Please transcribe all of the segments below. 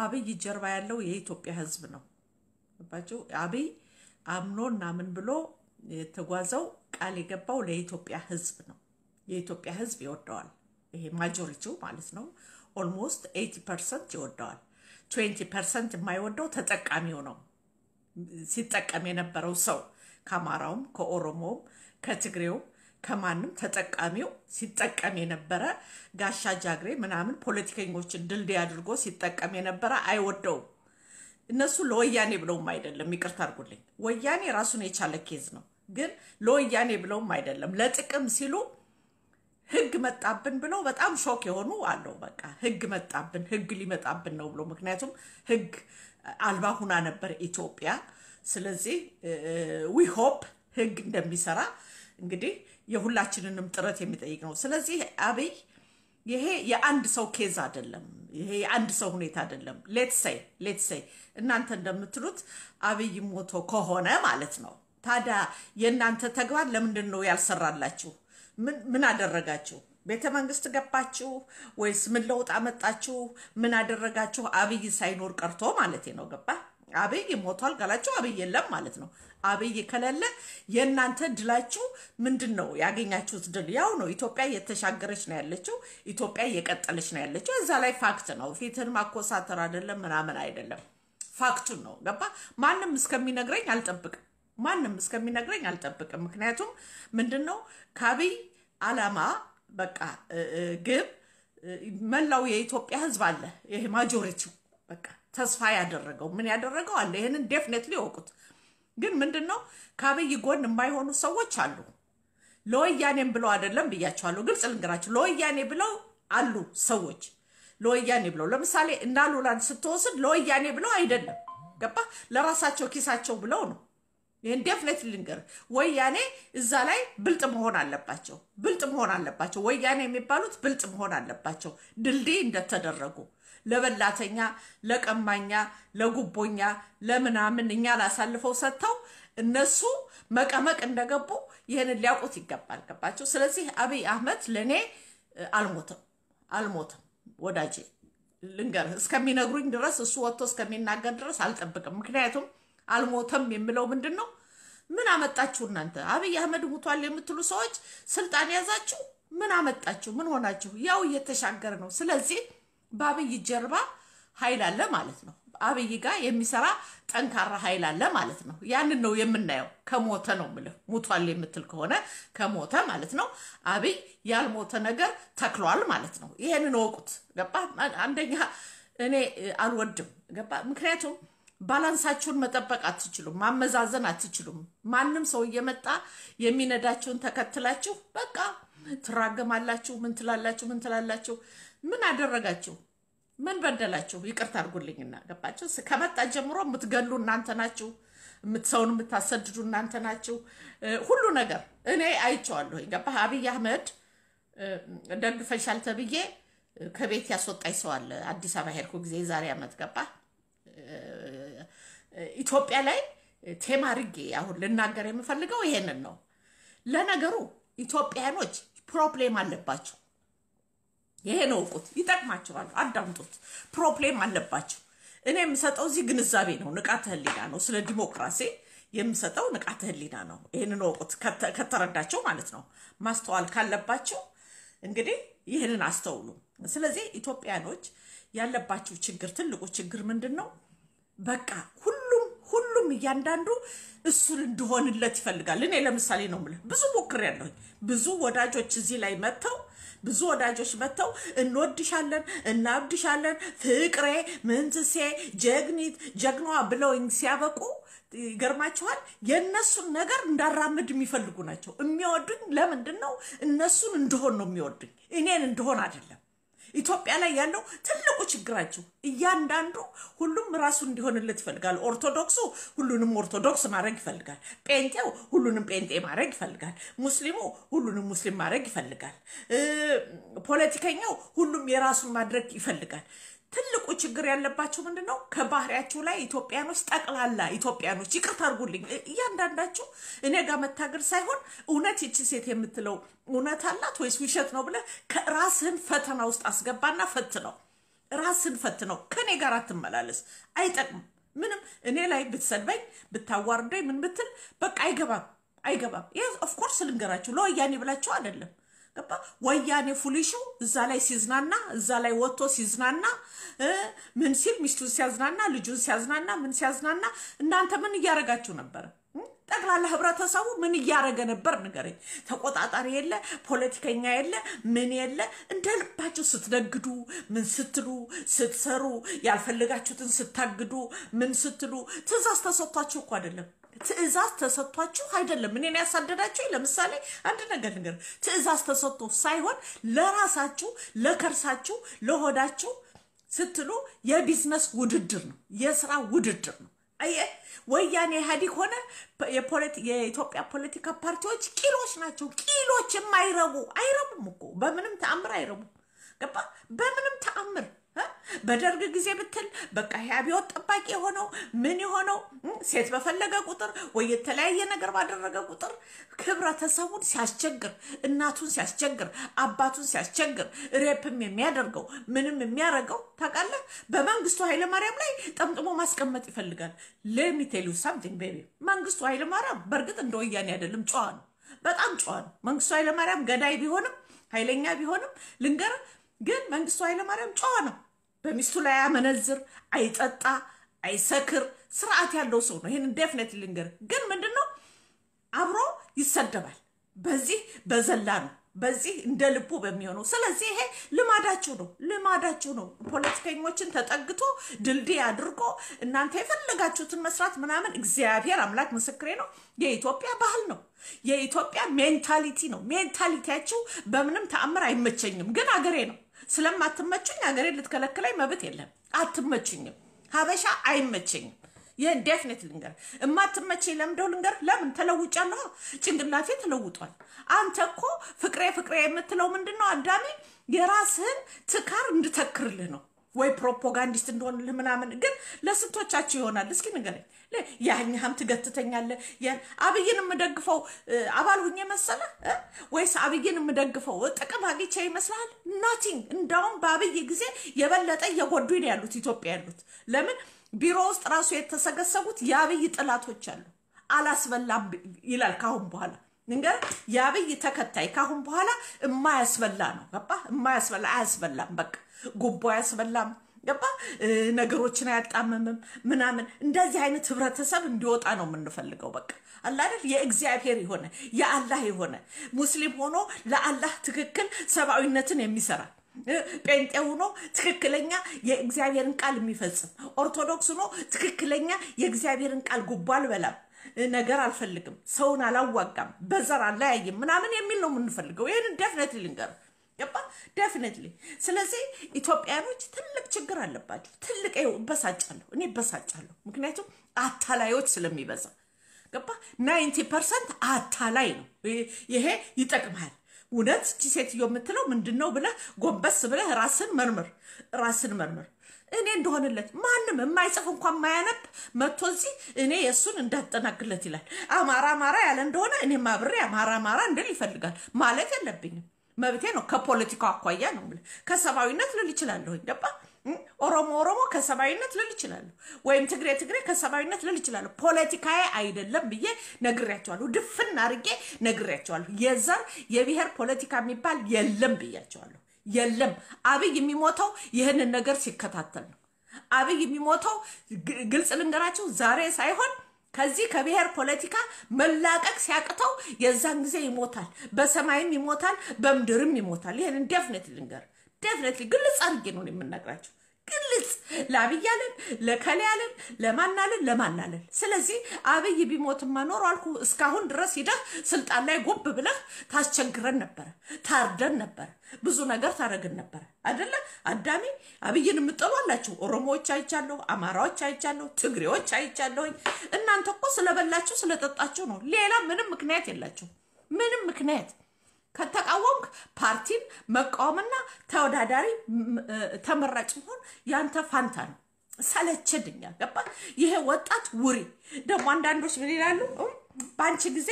በአብይ ጀርባ ያለው የኢትዮጵያ ሕዝብ ነው። ገባችሁ? አብይ አምኖና ምን ብሎ የተጓዘው ቃል የገባው ለኢትዮጵያ ሕዝብ ነው። የኢትዮጵያ ሕዝብ ይወደዋል። ይሄ majority ው ማለት ነው። almost eighty percent ይወደዋል። twenty percent የማይወደው ተጠቃሚው ነው። ሲጠቀም የነበረው ሰው ከአማራውም፣ ከኦሮሞውም፣ ከትግሬውም ከማንም ተጠቃሚው ሲጠቀም የነበረ ጋሻ ጃግሬ ምናምን ፖለቲከኞችን ድልድይ አድርጎ ሲጠቀም የነበረ አይወደውም። እነሱ ለወያኔ ብለውም አይደለም፣ ይቅርታ አድርጉልኝ። ወያኔ ራሱን የቻለ case ነው። ግን ለወያኔ ብለውም አይደለም፣ ለጥቅም ሲሉ ህግ መጣብን ብለው በጣም shock የሆኑ አለው። በቃ ህግ መጣብን፣ ህግ ሊመጣብን ነው ብሎ ምክንያቱም ህግ አልባ ሁና ነበር ኢትዮጵያ። ስለዚህ we hope ህግ እንደሚሰራ እንግዲህ የሁላችንንም ጥረት የሚጠይቅ ነው። ስለዚህ አብይ ይሄ የአንድ ሰው case አይደለም። ይሄ የአንድ ሰው ሁኔታ አይደለም። let's say let's say እናንተ እንደምትሉት አብይ ሞቶ ከሆነ ማለት ነው። ታዲያ የእናንተ ተግባር ለምንድን ነው ያልሰራላችሁ? ምን አደረጋችሁ? ቤተ መንግስት ገባችሁ ወይስ ምን ለውጥ አመጣችሁ? ምን አደረጋችሁ? አብይ ሳይኖር ቀርቶ ማለት ነው። ገባ አብይ ሞቷል ካላችሁ አብይ የለም ማለት ነው። አብይ ከሌለ የእናንተ ድላችሁ ምንድን ነው? ያገኛችሁት ድል ያው ነው። ኢትዮጵያ እየተሻገረች ነው ያለችው። ኢትዮጵያ እየቀጠለች ነው ያለችው። እዛ ላይ ፋክት ነው። ፊትን ማኮሳተር አይደለም ምናምን አይደለም። ፋክቱን ነው። ገባ ማንም እስከሚነግረኝ አልጠብቅም። ማንም እስከሚነግረኝ አልጠብቅም። ምክንያቱም ምንድን ነው ከአብይ አላማ በቃ ግብ መላው የኢትዮጵያ ሕዝብ አለ። ይሄ ማጆሪቲው በቃ ተስፋ ያደረገው ምን ያደረገው አለ። ይህንን definitely ይወቁት። ግን ምንድን ነው ከአብይ ጎን የማይሆኑ ሰዎች አሉ። ለወያኔም ብለው አይደለም ብያቸዋለሁ። ግልጽ ልንገራቸው። ለወያኔ ብለው አሉ ሰዎች ለወያኔ ብለው ለምሳሌ እንዳሉላን ስትወስድ ለወያኔ ብለው አይደለም ገባ ለራሳቸው ኪሳቸው ብለው ነው። ይህን definitely ልንገር፣ ወያኔ እዛ ላይ ብልጥ መሆን አለባቸው። ብልጥ መሆን አለባቸው። ወያኔ የሚባሉት ብልጥ መሆን አለባቸው። ድልድይ እንደተደረጉ ለበላተኛ፣ ለቀማኛ፣ ለጉቦኛ፣ ለምናምን እኛ ላሳልፈው ሰጥተው እነሱ መቀመቅ እንደገቡ ይህንን ሊያውቁት ይገባል። ገባቸው። ስለዚህ አብይ አህመድ ለእኔ አልሞትም አልሞትም ወዳጄ ልንገርህ እስከሚነግሩኝ ድረስ እሱ ወጥቶ እስከሚናገር ድረስ አልጠብቅም። ምክንያቱም አልሞተም የምለው ምንድን ነው? ምን አመጣችሁ እናንተ? አብይ አህመድ ሙቷል የምትሉ ሰዎች ስልጣን ያዛችሁ፣ ምን አመጣችሁ? ምን ሆናችሁ? ያው እየተሻገረ ነው። ስለዚህ በአብይ ጀርባ ኃይል አለ ማለት ነው። አብይ ጋር የሚሰራ ጠንካራ ኃይል አለ ማለት ነው። ያንን ነው የምናየው። ከሞተ ነው የምልህ። ሙቷል የምትል ከሆነ ከሞተ ማለት ነው። አብይ ያልሞተ ነገር ተክሏል ማለት ነው። ይሄንን እወቁት። ገባ? አንደኛ እኔ አልወድም። ገባ? ምክንያቱም ባላንሳችሁን መጠበቅ አትችሉም፣ ማመዛዘን አትችሉም። ማንም ሰው እየመጣ የሚነዳችሁን ተከትላችሁ በቃ ትራገማላችሁ። ምን ትላላችሁ? ምን ትላላችሁ? ምን አደረጋችሁ? ምን በደላችሁ? ይቅርታ አድርጉልኝና ገባችሁ። ከመጣ ጀምሮ የምትገሉ እናንተ ናችሁ። ሰውን የምታሰድዱ እናንተ ናችሁ። ሁሉ ነገር እኔ አይቼዋለሁ። ገባህ? አብይ አህመድ ደግፈሻል ተብዬ ከቤት ያስወጣኝ ሰው አለ። አዲስ አበባ ሄድኩ ጊዜ የዛሬ ዓመት ገባህ? ኢትዮጵያ ላይ ቴማ አድርጌ አሁን ልናገር የምፈልገው ይሄንን ነው። ለነገሩ ኢትዮጵያኖች problem አለባቸው። ይሄን እውቁት፣ ይጠቅማቸዋል፣ አዳምጡት። problem አለባቸው። እኔ የምሰጠው እዚህ ግንዛቤ ነው፣ ንቃተ ህሊና ነው። ስለ ዲሞክራሲ የምሰጠው ንቃተ ህሊና ነው። ይህንን እውቁት፣ ከተረዳቸው ማለት ነው። ማስተዋል ካለባቸው እንግዲህ ይህንን አስተውሉ። ስለዚህ ኢትዮጵያኖች ያለባቸው ችግር ትልቁ ችግር ምንድን ነው? በቃ ሁሉም ሁሉም እያንዳንዱ እሱን እንድሆንለት ይፈልጋል። እኔ ለምሳሌ ነው የምልህ ብዙ ሞክሬያለሁኝ። ብዙ ወዳጆች እዚህ ላይ መጥተው ብዙ ወዳጆች መጥተው እንወድሻለን፣ እናብድሻለን፣ ፍቅሬ፣ ምንትሴ፣ ጀግኒት፣ ጀግናዋ ብለውኝ ሲያበቁ ይገርማችኋል። የእነሱን ነገር እንዳራምድ የሚፈልጉ ናቸው። የሚወዱኝ ለምንድን ነው? እነሱን እንደሆን ነው የሚወዱኝ፣ እኔን እንደሆን አይደለም። ኢትዮጵያ ላይ ያለው ትልቁ ችግራችሁ እያንዳንዱ ሁሉም ራሱ እንዲሆንለት ይፈልጋል። ኦርቶዶክሱ ሁሉንም ኦርቶዶክስ ማድረግ ይፈልጋል። ጴንጤው ሁሉንም ጴንጤ ማድረግ ይፈልጋል። ሙስሊሙ ሁሉንም ሙስሊም ማድረግ ይፈልጋል። ፖለቲከኛው ሁሉም የራሱን ማድረግ ይፈልጋል። ትልቁ ችግር ያለባቸው ምንድን ነው? ከባህሪያችሁ ላይ ኢትዮጵያኖች፣ ጠቅላላ ኢትዮጵያኖች ይቅርታ አድርጉልኝ፣ እያንዳንዳችሁ እኔ ጋር መታገል ሳይሆን እውነት ይቺ ሴት የምትለው እውነት አላት ወይስ ውሸት ነው ብለህ ከራስህን ፈተና ውስጥ አስገባና ፈትነው። ራስን ፈትነው። ከኔ ጋር አትመላለስ፣ አይጠቅምም። ምንም እኔ ላይ ብትሰድበኝ ብታዋርደኝ ምን ብትል በቃ አይገባም፣ አይገባም። of course ልንገራችሁ፣ ለወያኔ ብላችሁ አይደለም ገባ ወያኔ foolish ኡ እዛ ላይ ሲዝናና እዛ ላይ ወጥቶ ሲዝናና ምን ሲል ሚስቱን ሲያዝናና ልጁን ሲያዝናና ምን ሲያዝናና እናንተ ምን እያደረጋችሁ ነበረ? ጠቅላላ ህብረተሰቡ ምን እያደረገ ነበር? ንገረኝ። ተቆጣጣሪ የለ፣ ፖለቲከኛ የለ፣ ምን የለ። እንደ ልባችሁ ስትነግዱ ምን ስትሉ ስትሰሩ፣ ያልፈለጋችሁትን ስታግዱ ምን ስትሉ፣ ትእዛዝ ተሰጥቷችሁ እኮ አይደለም ትእዛዝ ተሰጥቷችሁ አይደለም። እኔን ያሳደዳችሁ ለምሳሌ አንድ ነገር ነገር ትእዛዝ ተሰጥቶ ሳይሆን ለራሳችሁ ለከርሳችሁ ለሆዳችሁ ስትሉ የቢዝነስ ውድድር ነው፣ የስራ ውድድር ነው። አየህ ወያኔ ኢህአዴግ ሆነ የኢትዮጵያ ፖለቲካ ፓርቲዎች ቂሎች ናቸው። ቂሎች የማይረቡ አይረቡም እኮ በምንም ተአምር አይረቡም። ገባ በምንም ተአምር በደርግ ጊዜ ብትል በቃ ይሄ አብዮት ጠባቂ የሆነው ምን የሆነው ሴት በፈለገ ቁጥር ወይ የተለያየ ነገር ባደረገ ቁጥር ህብረተሰቡን ሲያስቸግር፣ እናቱን ሲያስቸግር፣ አባቱን ሲያስቸግር፣ rape ም የሚያደርገው ምንም የሚያደርገው ታውቃለህ። በመንግስቱ ኃይለማርያም ላይ ጠምጥሞ ማስቀመጥ ይፈልጋል። let me tell you something baby መንግስቱ ኃይለማርያም በእርግጥ እንደ ወያኔ አይደለም፣ ጨዋ ነው፣ በጣም ጨዋ ነው። መንግስቱ ኃይለማርያም ገዳይ ቢሆንም ኃይለኛ ቢሆንም ልንገር ግን መንግስቱ ኃይለማርያም ጨዋ ነው። በሚስቱ ላይ አይመነዝር፣ አይጠጣ፣ አይሰክር፣ ስርዓት ያለው ሰው ነው። ይህን definitely ልንገር። ግን ምንድን ነው አብሮ ይሰደባል። በዚህ በዘላ ነው፣ በዚህ እንደ ልቡ በሚሆነው። ስለዚህ ይሄ ልማዳችሁ ነው፣ ልማዳችሁ ነው። ፖለቲከኞችን ተጠግቶ ድልድይ አድርጎ እናንተ የፈለጋችሁትን መስራት ምናምን፣ እግዚአብሔር አምላክ ምስክሬ ነው። የኢትዮጵያ ባህል ነው። የኢትዮጵያ mentality ነው። mentality ያችሁ በምንም ተአምር አይመቸኝም፣ ግን አገሬ ነው። ስለማትመቹኝ ሀገሬ ልትከለክለኝ መብት የለም። አትመቹኝም። ሀበሻ አይመቸኝም። ይህን definitely ልንገር። እማትመቸኝ ለምደው ልንገር። ለምን ተለውጫለሁ? ጭንቅላቴ ተለውጧል። አንተ እኮ ፍቅሬ ፍቅሬ የምትለው ምንድን ነው? አዳሜ የራስህን ትካር እንድተክርልህ ነው ወይ propagandist እንደሆንልህ ምናምን። ግን ለስንቶቻችሁ ይሆናል? እስኪ ንገረኝ። ያኛህም ትገትተኛለህ። አብይን የምደግፈው አባል ሁኜ መሰለ ወይስ አብይን የምደግፈው ጥቅም አግኝቼ ይመስልሃል? ናቲንግ። እንዳውም በአብይ ጊዜ የበለጠ እየጎዱኝ ያሉት ኢትዮጵያ ያሉት። ለምን ቢሮ ውስጥ ራሱ የተሰገሰጉት የአብይ ጥላቶች አሉ። አላስበላም ይላል ካሁን በኋላ ንገር የአብይ ተከታይ ካሁን በኋላ የማያስበላ ነው። ገባ? የማያስበላ አያስበላም። በቃ ጉቦ አያስበላም። ገባ? ነገሮችን አያጣምምም ምናምን። እንደዚህ አይነት ህብረተሰብ እንዲወጣ ነው የምንፈልገው። በቃ አላደል የእግዚአብሔር የሆነ የአላህ የሆነ ሙስሊም ሆኖ ለአላህ ትክክል ሰብአዊነትን የሚሰራ ጴንጤ ሆኖ ትክክለኛ የእግዚአብሔርን ቃል የሚፈጽም ኦርቶዶክስ ሆኖ ትክክለኛ የእግዚአብሔርን ቃል ጉቦ አልበላም ነገር አልፈልግም፣ ሰውን አላዋጋም፣ በዘር አለያይም ምናምን የሚል ነው የምንፈልገው። ይህንን ደፍነትሊ ልንገር ገባ ደፍነትሊ። ስለዚህ ኢትዮጵያኖች ትልቅ ችግር አለባቸው። ትልቅ እበሳጫለሁ፣ እኔ እበሳጫለሁ። ምክንያቱም አታላዮች ስለሚበዛ ገባ። ninety percent አታላይ ነው። ይሄ ይጠቅምሃል። እውነት እቺ ሴትዮ የምትለው ምንድን ነው ብለህ ጎንበስ ብለህ ራስን መርምር፣ ራስን መርምር። እኔ እንደሆንለት ማንም የማይጽፍ እንኳን ማያነብ መጥቶ እዚህ እኔ የእሱን እንዳጠናግለት ይላል። አማራ አማራ ያለ እንደሆነ እኔም አብሬ አማራ አማራ እንድል ይፈልጋል ማለት የለብኝም። መብቴ ነው። ከፖለቲካው አኳያ ነው ከሰብአዊነት ልል ይችላለሁ። ገባ ኦሮሞ ኦሮሞ ከሰብአዊነት ልል ይችላለሁ፣ ወይም ትግሬ ትግሬ ከሰብአዊነት ልል ይችላለሁ። ፖለቲካዬ አይደለም ብዬ ነግሬያቸዋለሁ። ድፍን አድርጌ ነግሬያቸዋለሁ። የዘር የብሔር ፖለቲካ የሚባል የለም ብያቸዋለሁ። የለም። አብይ የሚሞተው ይህንን ነገር ሲከታተል ነው። አብይ የሚሞተው ግልጽ ልንገራቸው፣ ዛሬ ሳይሆን ከዚህ ከብሔር ፖለቲካ መላቀቅ ሲያቅተው የዛን ጊዜ ይሞታል። በሰማይም ይሞታል፣ በምድርም ይሞታል። ይህንን ደፍነት ልንገር ደፍነትሊ ግልጽ አድርጌ ነው የምነግራቸው። ግልጽ ለአብይ አለን፣ ለከሌ አለን፣ ለማናለን ለማናለን። ስለዚህ አብይ ቢሞትማ ኖሮ አልኩ እስካሁን ድረስ ሂደህ ስልጣን ላይ ጎብ ብለህ ታስቸግረን ነበረ፣ ታርደን ነበረ፣ ብዙ ነገር ታደረግን ነበረ አደለ? አዳሜ አብይን የምጠሉ አላችሁ። ኦሮሞዎች አይቻለሁ፣ አማራዎች አይቻለሁ፣ ትግሬዎች አይቻለሁኝ። እናንተ እኮ ስለበላችሁ ስለጠጣችሁ ነው። ሌላ ምንም ምክንያት የላችሁ፣ ምንም ምክንያት ከተቃወምክ ፓርቲን መቃወምና ተወዳዳሪ ተመራጭ መሆን ያንተ ፋንታ ነው። ሰለቸድኛ ገባ። ይሄ ወጣት ውሪ ደግሞ አንዳንዶች ምን ይላሉ? በአንቺ ጊዜ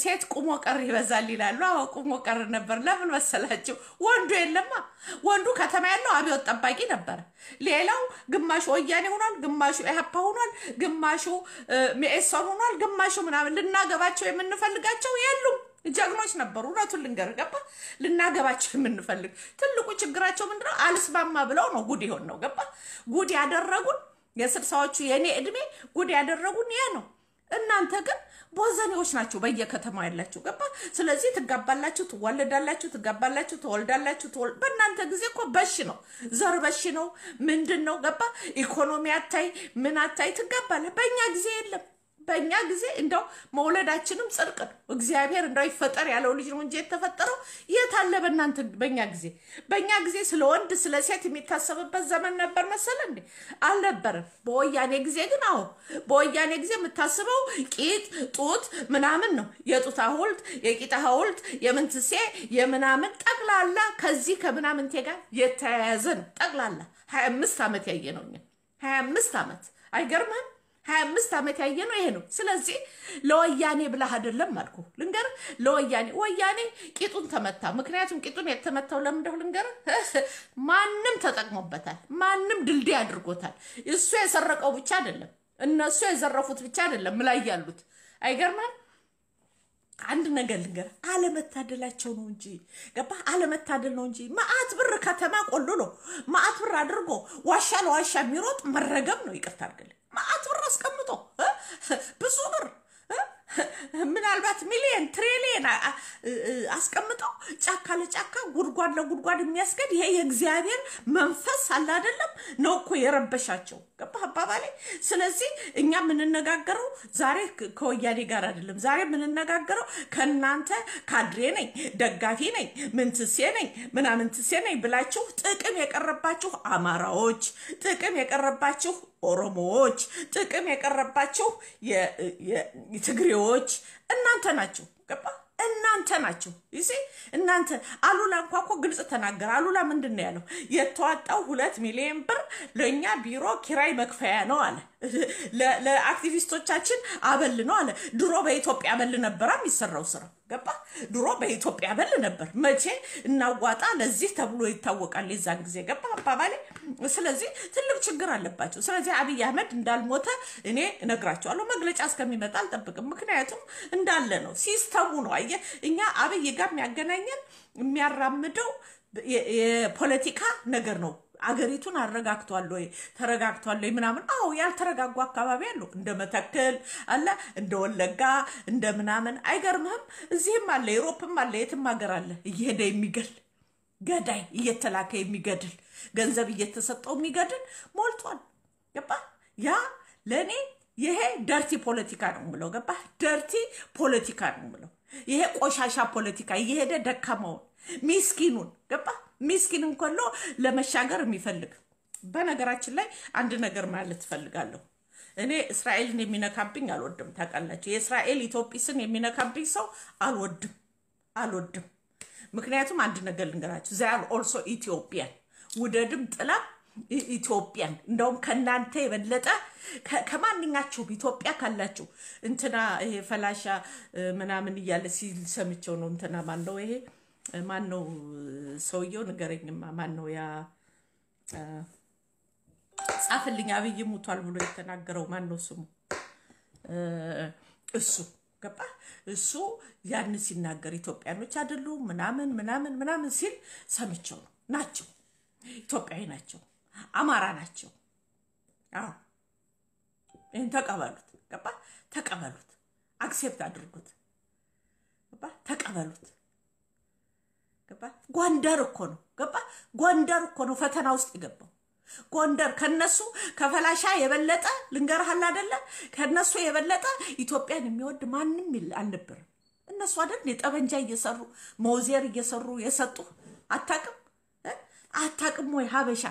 ሴት ቁሞ ቀር ይበዛል ይላሉ። አዎ ቁሞ ቀር ነበር። ለምን መሰላቸው? ወንዱ የለማ። ወንዱ ከተማ ያለው አብዮት ጠባቂ ነበረ። ሌላው ግማሹ ወያኔ ሆኗል፣ ግማሹ ኢህአፓ ሆኗል፣ ግማሹ እ፣ ሚኤሶን ሆኗል፣ ግማሹ ምናምን። ልናገባቸው የምንፈልጋቸው የሉም። ጀግኖች ነበሩ። እውነቱን ልንገር ገባ ልናገባቸው የምንፈልግ ትልቁ ችግራቸው ምንድነው? አልስማማ ብለው ነው ጉድ ይሆን ነው ገባ ጉድ ያደረጉን የስልሳዎቹ የእኔ እድሜ ጉድ ያደረጉን ያ ነው። እናንተ ግን ቦዘኔዎች ናቸው በየከተማ ያላችሁ ገባ። ስለዚህ ትጋባላችሁ፣ ትዋለዳላችሁ፣ ትጋባላችሁ፣ ትወልዳላችሁ። ትወል በእናንተ ጊዜ እኮ በሽ ነው፣ ዘር በሽ ነው። ምንድን ነው ገባ። ኢኮኖሚ አታይ ምን አታይ ትጋባለህ። በእኛ ጊዜ የለም። በእኛ ጊዜ እንደው መውለዳችንም ጽድቅ ነው። እግዚአብሔር እንደው ይፈጠር ያለው ልጅ ነው እንጂ የተፈጠረው የት አለ? በእናንተ በእኛ ጊዜ በእኛ ጊዜ ስለ ወንድ ስለ ሴት የሚታሰብበት ዘመን ነበር መሰለ እንዴ? አልነበረም። በወያኔ ጊዜ ግን አዎ፣ በወያኔ ጊዜ የምታስበው ቂጥ ጡት ምናምን ነው። የጡት ሐውልት፣ የቂጥ ሐውልት፣ የምንትሴ የምናምን ጠቅላላ ከዚህ ከምናምንቴ ጋር የተያያዘ ነው። ጠቅላላ ሀያ አምስት ዓመት ያየ ነው ሀያ አምስት ዓመት አይገርምህም? ሀያ አምስት ዓመት ያየ ነው ይሄ ነው። ስለዚህ ለወያኔ ብለህ አይደለም አልኩ ልንገርህ። ለወያኔ ወያኔ ቂጡን ተመታ። ምክንያቱም ቂጡን የተመታው ለምን ልንገርህ፣ ማንም ተጠቅሞበታል። ማንም ድልድይ አድርጎታል። እሱ የሰረቀው ብቻ አይደለም፣ እነሱ የዘረፉት ብቻ አይደለም ላይ ያሉት አይገርምም? አንድ ነገር ልንገር፣ አለመታደላቸው ነው እንጂ ገባ አለመታደል ነው እንጂ መዓት ብር ከተማ ቆልሎ መዓት ብር አድርጎ ዋሻ ለዋሻ የሚሮጥ መረገም ነው። ይቅርታ አድርግልኝ። መዓት ብር አስቀምጦ? ብዙ ብር? ምናልባት ሚሊየን ትሪሊየን አስቀምጠው ጫካ ለጫካ ጉድጓድ ለጉድጓድ የሚያስገድ ይሄ የእግዚአብሔር መንፈስ አለ አይደለም ነው እኮ የረበሻቸው። ገባህ አባባሌ? ስለዚህ እኛ የምንነጋገረው ዛሬ ከወያኔ ጋር አይደለም። ዛሬ የምንነጋገረው ከእናንተ ካድሬ ነኝ፣ ደጋፊ ነኝ፣ ምንትሴ ነኝ፣ ምናምንትሴ ነኝ ብላችሁ ጥቅም የቀረባችሁ አማራዎች፣ ጥቅም የቀረባችሁ ኦሮሞዎች፣ ጥቅም የቀረባችሁ የ- የ- ትግሬዎች እናንተ ናቸው። ገባ እናንተ ናቸው። ይሴ እናንተ አሉላ እንኳ እኮ ግልጽ ተናገረ። አሉላ ምንድን ነው ያለው? የተዋጣው ሁለት ሚሊዮን ብር ለእኛ ቢሮ ኪራይ መክፈያ ነው አለ። ለአክቲቪስቶቻችን አበል ነው አለ። ድሮ በኢትዮጵያ አበል ነበራ የሚሰራው ስራ ገባ። ድሮ በኢትዮጵያ አበል ነበር። መቼ እናዋጣ ለዚህ ተብሎ ይታወቃል። የዛን ጊዜ ገባ አባባሌ። ስለዚህ ትልቅ ችግር አለባቸው። ስለዚህ አብይ አህመድ እንዳልሞተ እኔ እነግራቸዋለሁ። መግለጫ እስከሚመጣ አልጠብቅም። ምክንያቱም እንዳለ ነው system ኡ ነው። አየህ እኛ አብይ ጋር የሚያገናኘን የሚያራምደው የፖለቲካ ነገር ነው። አገሪቱን አረጋግቷል ወይ ተረጋግቷል ወይ ምናምን። አዎ ያልተረጋጉ አካባቢ አሉ፣ እንደ መተከል አለ፣ እንደ ወለጋ እንደ ምናምን። አይገርምህም? እዚህም አለ፣ ዩሮፕም አለ፣ የትም ሀገር አለ እየሄደ የሚገል ገዳይ እየተላከ የሚገድል ገንዘብ እየተሰጠው የሚገድል ሞልቷል። ገባ? ያ ለእኔ ይሄ ደርቲ ፖለቲካ ነው የምለው። ገባ? dirty ፖለቲካ ነው የምለው። ይሄ ቆሻሻ ፖለቲካ እየሄደ ደካማውን ሚስኪኑን ገባ? ሚስኪንን ኮሎ ለመሻገር የሚፈልግ በነገራችን ላይ አንድ ነገር ማለት ትፈልጋለሁ። እኔ እስራኤልን የሚነካብኝ አልወድም። ታውቃላችሁ፣ የእስራኤል ኢትዮጲስን የሚነካብኝ ሰው አልወድም አልወድም። ምክንያቱም አንድ ነገር ልንገራችሁ፣ they are also ኢትዮጵያን ውደድም ጥላ ኢትዮጵያን እንደውም ከእናንተ የበለጠ ከማንኛችሁም ኢትዮጵያ ካላችሁ እንትና ይሄ ፈላሻ ምናምን እያለ ሲል ሰምቼው ነው። እንትና ማን ይሄ ማን ነው ሰውየው? ንገረኝማ ማን ነው ያ ጻፍልኝ አብይ ሙቷል ብሎ የተናገረው ማን ነው ስሙ? እሱ ገባ እሱ ያን ሲናገር ኢትዮጵያኖች አይደሉም ምናምን ምናምን ምናምን ሲል ሰምቼው ነው። ናቸው ኢትዮጵያዊ ናቸው፣ አማራ ናቸው። አዎ ይህን ተቀበሉት። ገባ ተቀበሉት፣ accept አድርጉት። ገባ ተቀበሉት። ገባ ጎንደር እኮ ነው። ገባ ጎንደር እኮ ነው ፈተና ውስጥ የገባው ጎንደር ከነሱ ከፈላሻ የበለጠ ልንገርሃል አደለ? ከነሱ የበለጠ ኢትዮጵያን የሚወድ ማንም አልነበረም። እነሱ አይደል የጠበንጃ እየሰሩ መውዜር እየሰሩ የሰጡ አታቅም? አታቅም ወይ ሀበሻ?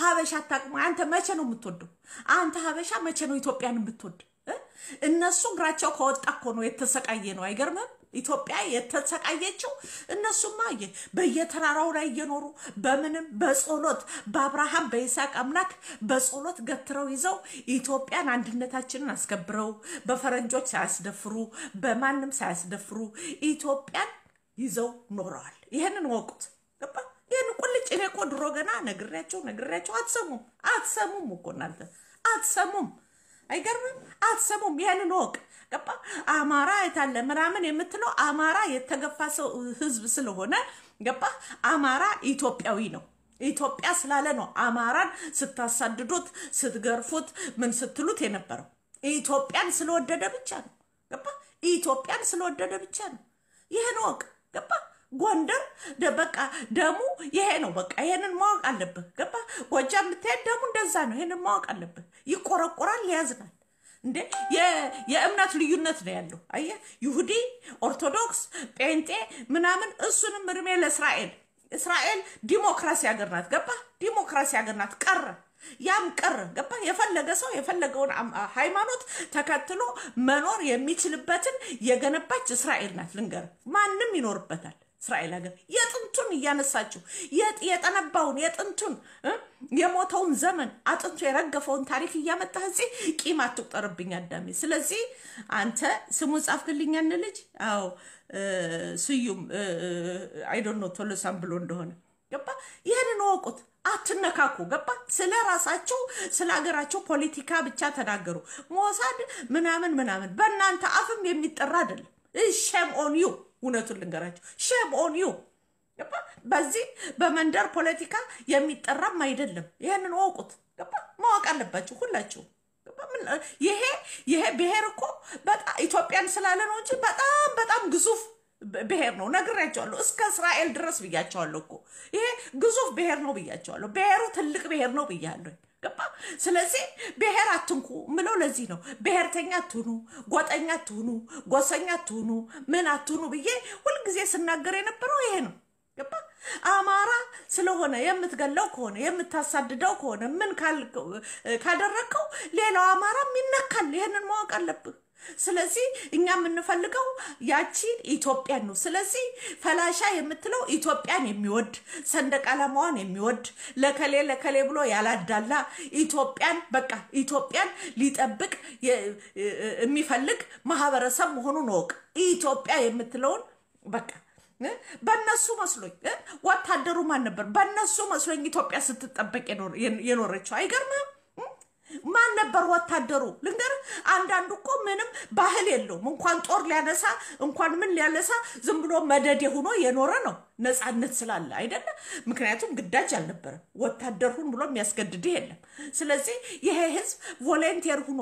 ሀበሻ አታቅም ወይ? አንተ መቼ ነው የምትወደው? አንተ ሀበሻ መቼ ነው ኢትዮጵያን የምትወድ? እነሱ እግራቸው ከወጣ እኮ ነው የተሰቃየ ነው። አይገርምም? ኢትዮጵያ የተሰቃየችው እነሱማ በየተራራው ላይ እየኖሩ በምንም በጸሎት በአብርሃም በይስሐቅ አምላክ በጸሎት ገትረው ይዘው ኢትዮጵያን አንድነታችንን አስከብረው በፈረንጆች ሳያስደፍሩ በማንም ሳያስደፍሩ ኢትዮጵያን ይዘው ኖረዋል። ይህንን ወቁት። ገባ? ይህን ቁልጭ እኔ እኮ ድሮ ገና ነግሬያቸው ነግሬያቸው አትሰሙም አትሰሙም እኮ እናንተ አትሰሙም። አይገርምም? አትሰሙም። ይህንን ወቅ ገባ? አማራ የታለ ምናምን የምትለው አማራ የተገፋ ሰው ህዝብ ስለሆነ ገባ? አማራ ኢትዮጵያዊ ነው። ኢትዮጵያ ስላለ ነው አማራን ስታሳድዱት ስትገርፉት ምን ስትሉት የነበረው ኢትዮጵያን ስለወደደ ብቻ ነው። ገባ? ኢትዮጵያን ስለወደደ ብቻ ነው። ይህን ወቅ ገባ? ጎንደር በቃ ደሙ ይሄ ነው። በቃ ይሄንን ማወቅ አለብህ። ገባ? ጎጃም ብትሄድ ደሙ እንደዛ ነው። ይሄንን ማወቅ አለብህ። ይቆረቆራል፣ ያዝናል። እንዴ የእምነት ልዩነት ነው ያለው። አየህ፣ ይሁዲ፣ ኦርቶዶክስ፣ ጴንጤ ምናምን እሱንም እድሜ ለእስራኤል እስራኤል ዲሞክራሲ ሀገር ናት። ገባ? ዲሞክራሲ ሀገር ናት። ቀረ ያም ቀረ። ገባ? የፈለገ ሰው የፈለገውን ሃይማኖት ተከትሎ መኖር የሚችልበትን የገነባች እስራኤል ናት። ልንገር፣ ማንም ይኖርበታል። እስራኤል ሀገር የጥንቱን እያነሳችው የጥ- የጠነባውን የጥንቱን? የሞተውን ዘመን አጥንቱ የረገፈውን ታሪክ እያመጣህ እዚህ ቂም አትቁጠርብኝ አዳሜ። ስለዚህ አንተ ስሙን ጻፍክልኝ ያን ልጅ አዎ ስዩም አይዶን ነው ቶሎሳን ብሎ እንደሆነ ገባ። ይህንን ወቁት። አትነካኩ። ገባ። ስለ ራሳቸው ስለ ሀገራቸው ፖለቲካ ብቻ ተናገሩ። ሞሳድ ምናምን ምናምን በእናንተ አፍም የሚጠራ አይደለም። shame on you እውነቱን ልንገራቸው፣ shame on you በዚህ በመንደር ፖለቲካ የሚጠራም አይደለም። ይህንን ወቁት። ማወቅ አለባቸው ሁላችሁ። ይሄ ይሄ ብሔር እኮ በጣም ኢትዮጵያን ስላለ ነው እንጂ በጣም በጣም ግዙፍ ብሔር ነው። ነግሬያቸዋለሁ። እስከ እስራኤል ድረስ ብያቸዋለሁ እኮ ይሄ ግዙፍ ብሔር ነው ብያቸዋለሁ። ብሔሩ ትልቅ ብሔር ነው ብያለሁ። ገባ? ስለዚህ ብሔር አትንኩ ምለው ለዚህ ነው። ብሔርተኛ አትሁኑ፣ ጎጠኛ አትሁኑ፣ ጎሰኛ አትሁኑ፣ ምን አትሁኑ ብዬ ሁልጊዜ ስናገር የነበረው ይሄ ነው። ገባ? አማራ ስለሆነ የምትገለው ከሆነ የምታሳድደው ከሆነ ምን ካደረግከው ሌላው አማራም ይነካል። ይህንን ማወቅ አለብህ። ስለዚህ እኛ የምንፈልገው ያቺን ኢትዮጵያን ነው። ስለዚህ ፈላሻ የምትለው ኢትዮጵያን የሚወድ ሰንደቅ ዓላማዋን የሚወድ ለከሌ ለከሌ ብሎ ያላዳላ ኢትዮጵያን በቃ ኢትዮጵያን ሊጠብቅ የሚፈልግ ማህበረሰብ መሆኑን እወቅ። ኢትዮጵያ የምትለውን በቃ እ? በእነሱ መስሎኝ? ወታደሩ ማን ነበር? በእነሱ መስሎኝ ኢትዮጵያ ስትጠበቅ የኖረችው አይገርምህም? ማን ነበር ወታደሩ? ልንገር፣ አንዳንዱ እኮ ምንም ባህል የለውም። እንኳን ጦር ሊያነሳ እንኳን ምን ሊያነሳ ዝም ብሎ መደድ ሆኖ የኖረ ነው። ነፃነት ስላለ አይደለ? ምክንያቱም ግዳጅ አልነበረም። ወታደር ሁን ብሎ የሚያስገድድህ የለም። ስለዚህ ይሄ ህዝብ ቮለንቴር ሁኖ?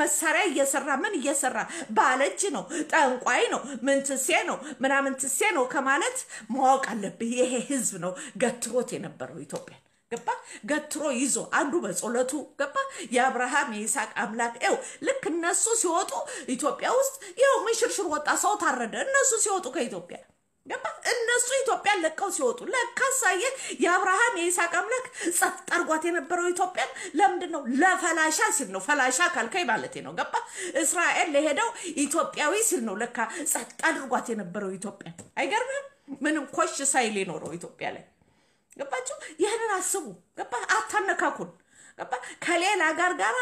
መሳሪያ እየሰራ ምን እየሰራ ባለእጅ ነው፣ ጠንቋይ ነው፣ ምን ትሴ ነው፣ ምናምን ትሴ ነው ከማለት ማወቅ አለብህ። ይሄ ህዝብ ነው ገትሮት የነበረው ኢትዮጵያ ገባ ገትሮ ይዞ አንዱ በጸሎቱ ገባ የአብርሃም የይስሐቅ አምላክ ው ልክ እነሱ ሲወጡ ኢትዮጵያ ውስጥ ይኸው ምሽርሽር ወጣ፣ ሰው ታረደ። እነሱ ሲወጡ ከኢትዮጵያ ገባ እነሱ ኢትዮጵያን ለቀው ሲወጡ ለካሳየ የአብርሃም የይስሐቅ አምላክ ጸጥ አርጓት የነበረው ኢትዮጵያን ለምንድን ነው? ለፈላሻ ሲል ነው። ፈላሻ ካልከኝ ማለቴ ነው። ገባ እስራኤል ለሄደው ኢትዮጵያዊ ሲል ነው ለካ ጸጥ አድርጓት የነበረው ኢትዮጵያ። አይገርምም? ምንም ኮሽ ሳይል የኖረው ኢትዮጵያ ላይ ገባችሁ? ይህንን አስቡ። ገባ አታነካኩን። ገባ ከሌላ ጋር ጋር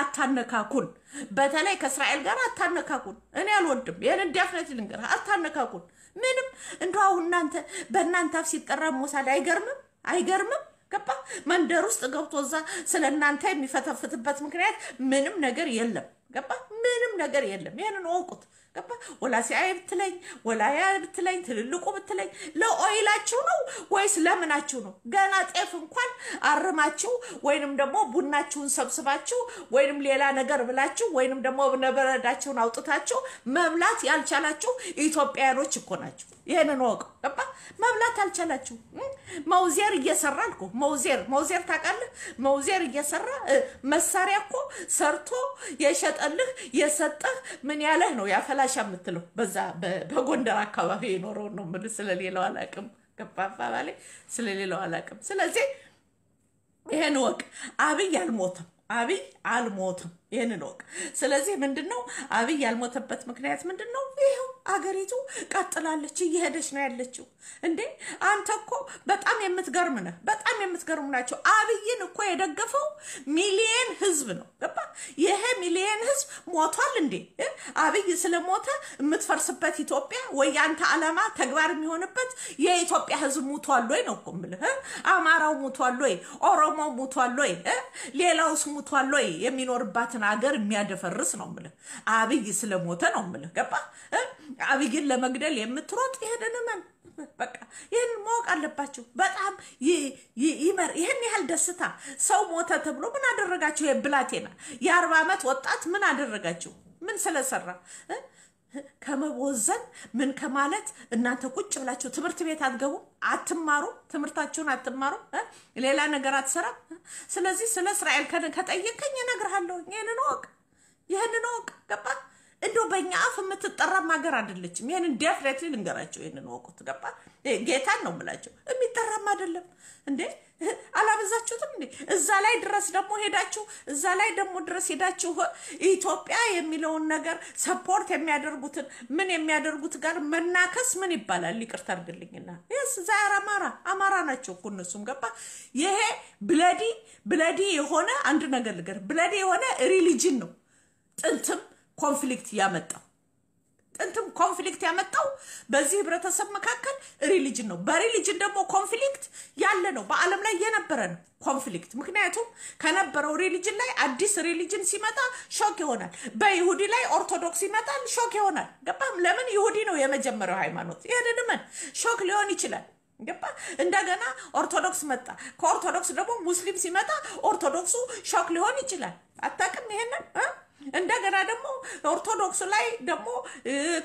አታነካኩን። በተለይ ከእስራኤል ጋር አታነካኩን። እኔ አልወድም። ይህንን ዲያፍነት ልንገርህ፣ አታነካኩን። ምንም እንደ አሁን እናንተ በእናንተ አፍ ሲጠራ ሞሳድ አይገርምም? አይገርምም? ገባ መንደር ውስጥ ገብቶ እዛ ስለ እናንተ የሚፈተፍትበት ምክንያት ምንም ነገር የለም። ገባ ምንም ነገር የለም። ይህንን እወቁት። ገባ ወላ ብትለኝ ወላያ ብትለኝ ትልልቁ ብትለኝ ለኦይላችሁ ነው ወይስ ለምናችሁ ነው? ገና ጤፍ እንኳን አርማችሁ ወይንም ደግሞ ቡናችሁን ሰብስባችሁ ወይንም ሌላ ነገር ብላችሁ ወይንም ደግሞ እብነበረዳችሁን አውጥታችሁ መብላት ያልቻላችሁ ኢትዮጵያውያኖች እኮ ናችሁ። ይህንን ወቀው ገባ መብላት አልቻላችሁ። መውዜር እየሰራ አልኩ። መውዜር መውዜር ታውቃለህ? መውዜር እየሰራ መሳሪያ እኮ ሰርቶ የሸጠልህ የሰጠህ ምን ያለህ ነው ያፈላሻ የምትለው በዛ በጎንደር አካባቢ የኖረውን ነው የምልህ። ስለሌላው አላውቅም። ገባ አባባሌ? ስለሌላው አላውቅም። ስለዚህ ይሄን ወቅ አብይ አልሞትም። አብይ አልሞትም። ይህንን ወቅ ስለዚህ ምንድን ነው አብይ ያልሞተበት ምክንያት ምንድን ነው? ይኸው አገሪቱ ቀጥላለች፣ እየሄደች ነው ያለችው። እንዴ አንተ እኮ በጣም የምትገርም ነህ። በጣም የምትገርሙ ናቸው። አብይን እኮ የደገፈው ሚሊየን ህዝብ ነው። ገባ? ይሄ ሚሊየን ህዝብ ሞቷል እንዴ? አብይ ስለሞተ የምትፈርስበት ኢትዮጵያ ወይ የአንተ ዓላማ ተግባር የሚሆንበት የኢትዮጵያ ህዝብ ሙቷል ወይ ነው እኮ የምልህ። አማራው ሙቷል ወይ? ኦሮሞ ሙቷል ወይ? ሌላውስ ሙቷል ወይ? የሚኖርባትን ሀገር የሚያደፈርስ ነው የምልህ። አብይ ስለሞተ ነው የምልህ። ገባ? አብይን ለመግደል የምትሮጥ ይሄንን እመን። በቃ ይህን ማወቅ አለባቸው። በጣም ይመር ይህን ያህል ደስታ ሰው ሞተ ተብሎ ምን አደረጋቸው? የብላቴና የአርባ ዓመት ወጣት ምን አደረጋቸው? ምን ስለሰራ ከመቦዘን ምን ከማለት እናንተ ቁጭ ብላችሁ ትምህርት ቤት አትገቡ? አትማሩ? ትምህርታችሁን አትማሩ? ሌላ ነገር አትሰራም? ስለዚህ ስለ እስራኤል ከጠየቀኝ እነግርሃለሁ። ይህንን ወቅ ይህንን ወቅ ገባ እንዶ በእኛ አፍ የምትጠራም ሀገር አይደለችም። ይህንን definitely ልንገራቸው። ይህንን ወቁት ገባ ጌታን ነው የምላቸው። የሚጠራም አይደለም እንዴ አላበዛችሁትም እንዴ? እዛ ላይ ድረስ ደግሞ ሄዳችሁ እዛ ላይ ደግሞ ድረስ ሄዳችሁ ኢትዮጵያ የሚለውን ነገር support የሚያደርጉትን ምን የሚያደርጉት ጋር መናከስ ምን ይባላል? ይቅርታ አድርግልኝና ስ ዛር አማራ አማራ ናቸው እኮ እነሱም ገባ። ይሄ bloody bloody የሆነ አንድ ነገር ልገር bloody የሆነ religion ነው ጥንትም conflict ያመጣው ጥንትም conflict ያመጣው በዚህ ህብረተሰብ መካከል religion ነው። በ religion ደግሞ conflict ያለ ነው፣ በዓለም ላይ የነበረ ነው conflict። ምክንያቱም ከነበረው religion ላይ አዲስ religion ሲመጣ shock ይሆናል። በይሁዲ ላይ ኦርቶዶክስ ይመጣል፣ shock ይሆናል። ገባም? ለምን ይሁዲ ነው የመጀመሪያው ሃይማኖት። ይህንን ምን shock ሊሆን ይችላል። ገባ? እንደገና ኦርቶዶክስ መጣ። ከኦርቶዶክስ ደግሞ ሙስሊም ሲመጣ ኦርቶዶክሱ shock ሊሆን ይችላል። አታውቅም ይሄንን እንደገና ደግሞ ኦርቶዶክስ ላይ ደግሞ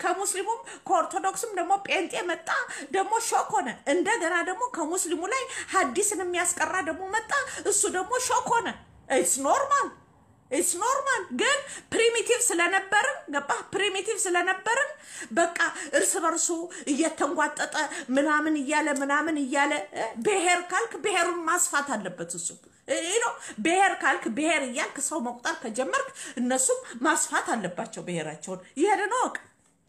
ከሙስሊሙም ከኦርቶዶክስም ደግሞ ጴንጤ መጣ፣ ደግሞ shock ሆነ። እንደገና ደግሞ ከሙስሊሙ ላይ ሀዲስን የሚያስቀራ ደግሞ መጣ፣ እሱ ደግሞ shock ሆነ። it's normal it's normal። ግን primitive ስለነበርን ገባ primitive ስለነበርን በቃ እርስ በርሱ እየተንጓጠጠ ምናምን እያለ ምናምን እያለ ብሔር ካልክ ብሔሩን ማስፋት አለበት እሱ ነው። ብሔር ካልክ ብሔር እያልክ ሰው መቁጠር ከጀመርክ እነሱም ማስፋት አለባቸው ብሔራቸውን። ይሄንን እወቅ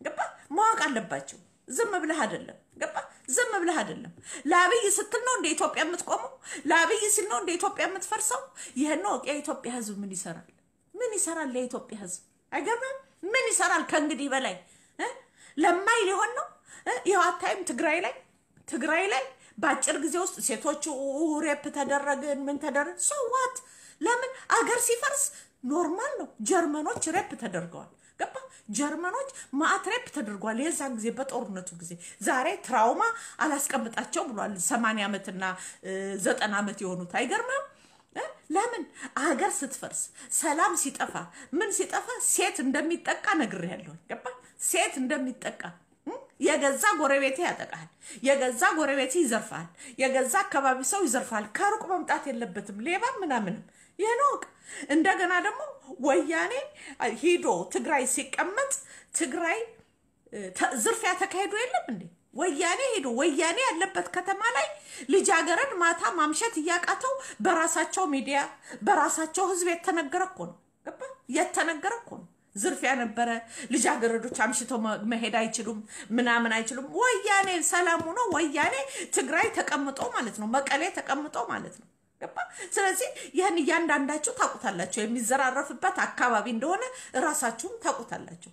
ገባ ማወቅ አለባቸው። ዝም ብለህ አይደለም ገባ ዝም ብለህ አይደለም። ለአብይ ስትል ነው እንደ ኢትዮጵያ የምትቆመው። ለአብይ ሲል ነው እንደ ኢትዮጵያ የምትፈርሰው። ይህን እወቅ። የኢትዮጵያ ሕዝብ ምን ይሰራል? ምን ይሰራል? ለኢትዮጵያ ሕዝብ አይገርምም? ምን ይሰራል? ከእንግዲህ በላይ ለማይ ሊሆን ነው። ይኸው አታይም? ትግራይ ላይ ትግራይ ላይ በአጭር ጊዜ ውስጥ ሴቶቹ rape ተደረግን ምን ተደረግ ሰዋት ለምን አገር ሲፈርስ normal ነው። ጀርመኖች rape ተደርገዋል። ገባ ጀርመኖች ማአት rape ተደርጓል። የዛን ጊዜ በጦርነቱ ጊዜ ዛሬ trauma አላስቀምጣቸው ብሏል። ሰማንያ ዓመትና ዘጠና ዓመት የሆኑት አይገርምም? ለምን አገር ስትፈርስ ሰላም ሲጠፋ ምን ሲጠፋ ሴት እንደሚጠቃ ነግሬያለሁ። ገባ ሴት እንደሚጠቃ የገዛ ጎረቤቴ ያጠቃል። የገዛ ጎረቤቴ ይዘርፋል። የገዛ አካባቢ ሰው ይዘርፋል። ከሩቅ መምጣት የለበትም ሌባ ምናምንም ይህን እንደገና ደግሞ ወያኔ ሂዶ ትግራይ ሲቀመጥ ትግራይ ዝርፊያ ተካሂዶ የለም እንዴ? ወያኔ ሄዶ ወያኔ ያለበት ከተማ ላይ ልጃገረድ ማታ ማምሸት እያቃተው በራሳቸው ሚዲያ በራሳቸው ሕዝብ የተነገረ እኮ ነው። ገባ የተነገረ እኮ ነው። ዝርፊያ ነበረ። ልጃገረዶች አምሽተው መሄድ አይችሉም፣ ምናምን አይችሉም። ወያኔ ሰላሙ ነው። ወያኔ ትግራይ ተቀምጦ ማለት ነው፣ መቀሌ ተቀምጦ ማለት ነው። ገባ። ስለዚህ ይህን እያንዳንዳችሁ ታውቁታላችሁ። የሚዘራረፍበት አካባቢ እንደሆነ እራሳችሁም ታውቁታላችሁ።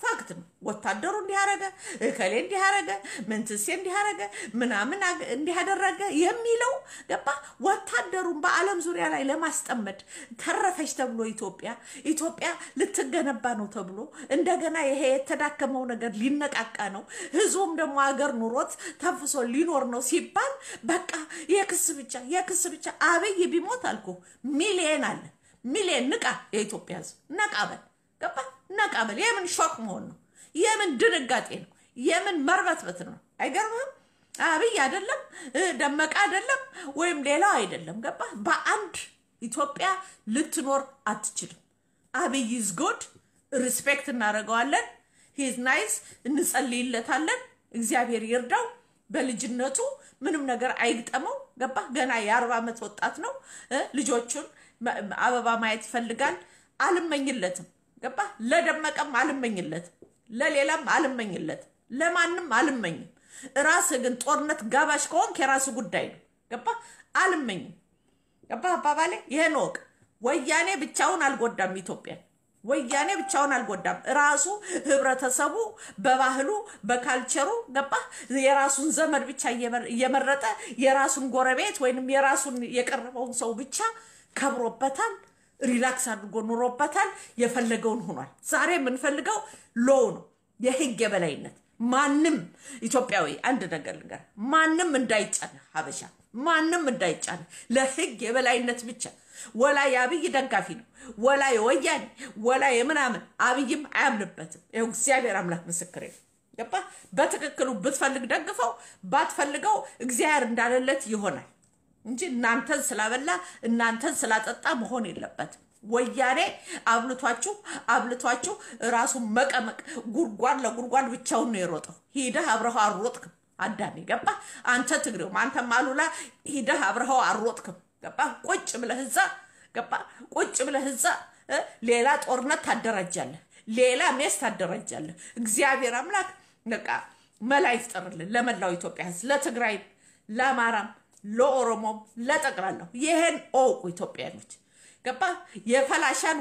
ፋክት ነው። ወታደሩ እንዲያረገ እከሌ እንዲያረገ ምንትሴ እንዲያረገ ምናምን እንዲያደረገ የሚለው ገባ። ወታደሩን በዓለም ዙሪያ ላይ ለማስጠመድ ተረፈች ተብሎ ኢትዮጵያ ኢትዮጵያ ልትገነባ ነው ተብሎ እንደገና ይሄ የተዳከመው ነገር ሊነቃቃ ነው፣ ህዝቡም ደግሞ አገር ኑሮት ተንፍሶ ሊኖር ነው ሲባል በቃ የክስ ብቻ የክስ ብቻ። አብይ ቢሞት አልኩ ሚሊየን አለ ሚሊየን። ንቃ፣ የኢትዮጵያ ህዝብ ነቃ በል ገባ ነቃ በል። የምን shock መሆን ነው? የምን ድንጋጤ ነው? የምን መርበትበት ነው? አይገርምህም? አብይ አይደለም ደመቀ አይደለም ወይም ሌላው አይደለም። ገባ በአንድ ኢትዮጵያ ልትኖር አትችልም። አብይ is good respect እናደርገዋለን። he's nice እንጸልይለታለን። እግዚአብሔር ይርዳው። በልጅነቱ ምንም ነገር አይግጠመው። ገባ ገና የአርባ ዓመት ወጣት ነው። ልጆቹን አበባ ማየት ይፈልጋል። አልመኝለትም ገባ ለደመቀም አልመኝለትም። ለሌላም አልመኝለት፣ ለማንም አልመኝም። ራስህ ግን ጦርነት ጋባሽ ከሆንክ የራስህ ጉዳይ ነው። ገባ? አልመኝም። ገባ አባባሌ? ይሄን ወቅ ወያኔ ብቻውን አልጎዳም ኢትዮጵያን ወያኔ ብቻውን አልጎዳም። ራሱ ህብረተሰቡ በባህሉ በካልቸሩ ገባ የራሱን ዘመድ ብቻ እየመረጠ የራሱን ጎረቤት ወይንም የራሱን የቀረበውን ሰው ብቻ ከብሮበታል፣ relax አድርጎ ኑሮበታል፣ የፈለገውን ሆኗል። ዛሬ የምንፈልገው law ነው፣ የህግ የበላይነት። ማንም ኢትዮጵያዊ አንድ ነገር ልንገር፣ ማንም እንዳይጫነ ሀበሻ ማንም እንዳይጫነ ለህግ የበላይነት ብቻ። ወላ የአብይ ደጋፊ ነው። ወላ የወያኔ ወላ የምናምን አብይም አያምንበትም። ይኸው እግዚአብሔር አምላክ ምስክሬ ገባ በትክክሉ ብትፈልግ ደግፈው፣ ባትፈልገው እግዚአብሔር እንዳለለት ይሆናል እንጂ እናንተን ስላበላ እናንተን ስላጠጣ መሆን የለበትም። ወያኔ አብልቷችሁ አብልቷችሁ ራሱን መቀመቅ ጉድጓድ ለጉድጓድ ብቻውን ነው የሮጠው። ሂደህ አብረኸው አልሮጥክም። አዳሜ ገባ አንተ ትግሬውም አንተም አሉላ ሂደህ አብረኸው አልሮጥክም። ገባ ቁጭ ብለህ እዛ ገባ ቁጭ ብለህ እዛ ሌላ ጦርነት ታደራጃለህ፣ ሌላ mess ታደራጃለህ። እግዚአብሔር አምላክ በቃ መላ ይፍጠርልን ለመላው ኢትዮጵያ ሕዝብ ለትግራይም፣ ለአማራም፣ ለኦሮሞም፣ ለጠቅላላው ይሄን እወቁ ኢትዮጵያኖች። ገባ የፈላሻን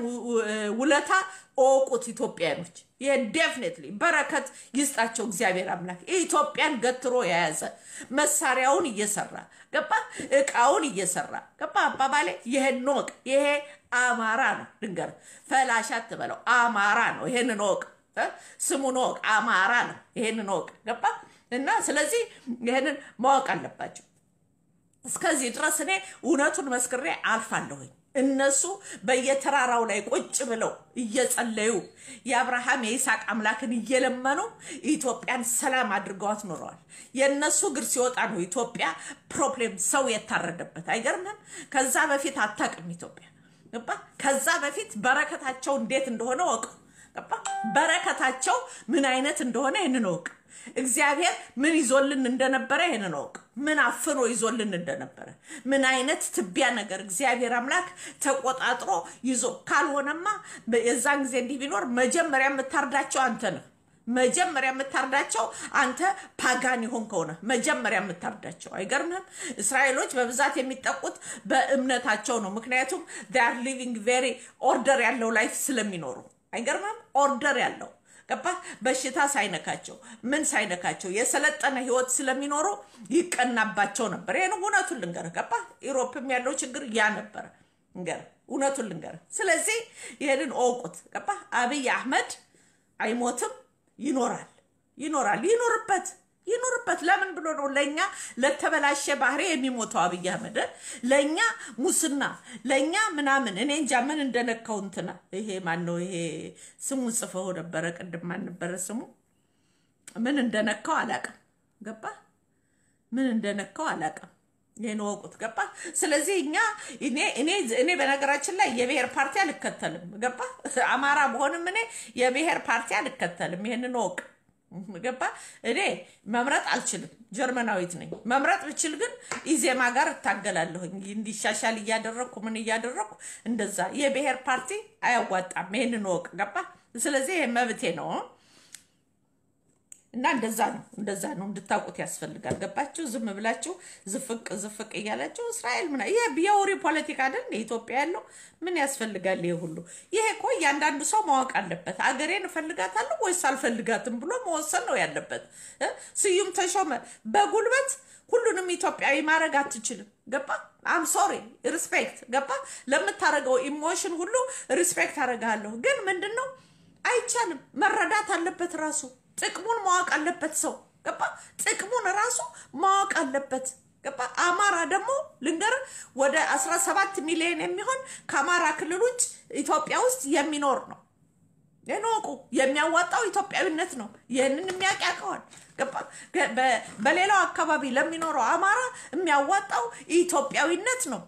ውለታ እወቁት ኢትዮጵያኖች። ይህን definitely በረከት ይስጣቸው እግዚአብሔር አምላክ። ኢትዮጵያን ገትሮ የያዘ መሳሪያውን እየሰራ ገባ እቃውን እየሰራ ገባ አባባሌ ይሄን ወቅ ይሄ አማራ ነው። ድንገር ፈላሻ ትበለው አማራ ነው። ይሄንን ወቅ ስሙን ወቅ አማራ ነው። ይሄንን ወቅ ገባ እና ስለዚህ ይሄንን ማወቅ አለባቸው። እስከዚህ ድረስ እኔ እውነቱን መስክሬ አልፋለሁኝ። እነሱ በየተራራው ላይ ቁጭ ብለው እየጸለዩ የአብርሃም የይስሐቅ አምላክን እየለመኑ ኢትዮጵያን ሰላም አድርገዋት ኖረዋል። የእነሱ እግር ሲወጣ ነው ኢትዮጵያ problem ሰው የታረደበት። አይገርምም? ከዛ በፊት አታውቅም ኢትዮጵያ ከዛ በፊት በረከታቸው እንዴት እንደሆነ ወቅ በረከታቸው ምን አይነት እንደሆነ ይህንን ወቅ እግዚአብሔር ምን ይዞልን እንደነበረ ይህንን ወቅ ምን አፍኖ ይዞልን እንደነበረ ምን አይነት ትቢያ ነገር እግዚአብሔር አምላክ ተቆጣጥሮ ይዞ ካልሆነማ የዛን ጊዜ እንዲህ ቢኖር መጀመሪያ የምታርዳቸው አንተ ነህ። መጀመሪያ የምታርዳቸው አንተ ፓጋን ይሆን ከሆነ መጀመሪያ የምታርዳቸው። አይገርምህም? እስራኤሎች በብዛት የሚጠቁት በእምነታቸው ነው። ምክንያቱም ር ሊቪንግ ቬሪ ኦርደር ያለው ላይፍ ስለሚኖሩ አይገርምህም? ኦርደር ያለው ገባ በሽታ ሳይነካቸው ምን ሳይነካቸው የሰለጠነ ህይወት ስለሚኖሩ ይቀናባቸው ነበር። ይህን እውነቱን ልንገርህ ገባ ኢሮፕም ያለው ችግር ያ ነበረ። ንገር እውነቱን ልንገርህ። ስለዚህ ይህንን እወቁት ገባ አብይ አህመድ አይሞትም፣ ይኖራል ይኖራል ይኖርበት ይኑርበት። ለምን ብሎ ነው ለእኛ ለተበላሸ ባህሪ የሚሞተው አብይ አህመድ? ለእኛ ሙስና፣ ለእኛ ምናምን እኔ እንጃ ምን እንደነካው እንትና ይሄ ማን ነው ይሄ ስሙን ጽፈው ነበረ ቅድም ማን ስሙ? ምን እንደነካው አላቅም። ገባ ምን እንደነካው አላቅም። ይህን ወቁት ገባ። ስለዚህ እኛ እኔ በነገራችን ላይ የብሔር ፓርቲ አልከተልም። ገባ አማራ በሆንም እኔ የብሔር ፓርቲ አልከተልም። ይህንን ወቅ ገባ እኔ መምረጥ አልችልም። ጀርመናዊት ነኝ። መምረጥ ብችል ግን ኢዜማ ጋር እታገላለሁኝ እንዲሻሻል እያደረግኩ ምን እያደረግኩ እንደዛ። የብሔር ፓርቲ አያዋጣም። ይህንን ወቅ ገባ። ስለዚህ ይህ መብቴ ነው እና እንደዛ ነው እንደዛ ነው እንድታውቁት ያስፈልጋል። ገባችሁ? ዝም ብላችሁ ዝፍቅ ዝፍቅ እያላችሁ እስራኤል ምና ይሄ የውሪ ፖለቲካ አይደል ኢትዮጵያ ያለው ምን ያስፈልጋል? ይሄ ሁሉ ይሄ እኮ እያንዳንዱ ሰው ማወቅ አለበት። አገሬን እፈልጋታለሁ ወይስ አልፈልጋትም ብሎ መወሰን ነው ያለበት። ስዩም ተሾመ በጉልበት ሁሉንም ኢትዮጵያዊ ማድረግ አትችልም። ገባ አም ሶሪ ሪስፔክት ገባ ለምታደርገው ኢሞሽን ሁሉ ሪስፔክት አደርግሃለሁ። ግን ምንድን ነው አይቻልም። መረዳት አለበት ራሱ ጥቅሙን ማወቅ አለበት ሰው። ገባ? ጥቅሙን ራሱ ማወቅ አለበት። ገባ? አማራ ደግሞ ልንገር ወደ 17 ሚሊዮን የሚሆን ከአማራ ውጭ ኢትዮጵያ ውስጥ የሚኖር ነው። ወቁ የሚያዋጣው ኢትዮጵያዊነት ነው። ይህንን የሚያውቅ ያውቀዋል። በሌላው አካባቢ ለሚኖረው አማራ የሚያዋጣው ኢትዮጵያዊነት ነው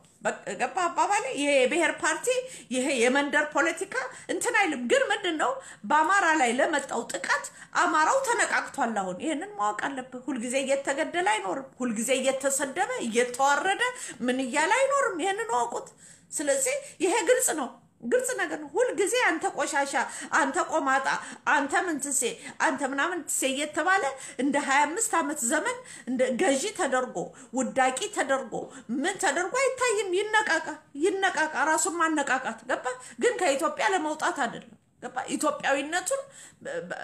ገባ አባባሌ ይሄ የብሔር ፓርቲ ይሄ የመንደር ፖለቲካ እንትን አይልም። ግን ምንድን ነው በአማራ ላይ ለመጣው ጥቃት አማራው ተነቃቅቷል። አሁን ይህንን ማወቅ አለብህ። ሁልጊዜ እየተገደለ አይኖርም። ሁልጊዜ እየተሰደበ እየተዋረደ ምን እያለ አይኖርም። ይህንን ወቁት። ስለዚህ ይሄ ግልጽ ነው። ግልጽ ነገር ነው። ሁልጊዜ አንተ ቆሻሻ፣ አንተ ቆማጣ፣ አንተ ምንትሴ፣ አንተ ምናምን ትሴ እየተባለ እንደ ሀያ አምስት ዓመት ዘመን እንደ ገዢ ተደርጎ ውዳቂ ተደርጎ ምን ተደርጎ አይታይም። ይነቃቃ ይነቃቃ፣ ራሱን ማነቃቃት ገባ። ግን ከኢትዮጵያ ለመውጣት አይደለም ገባ። ኢትዮጵያዊነቱን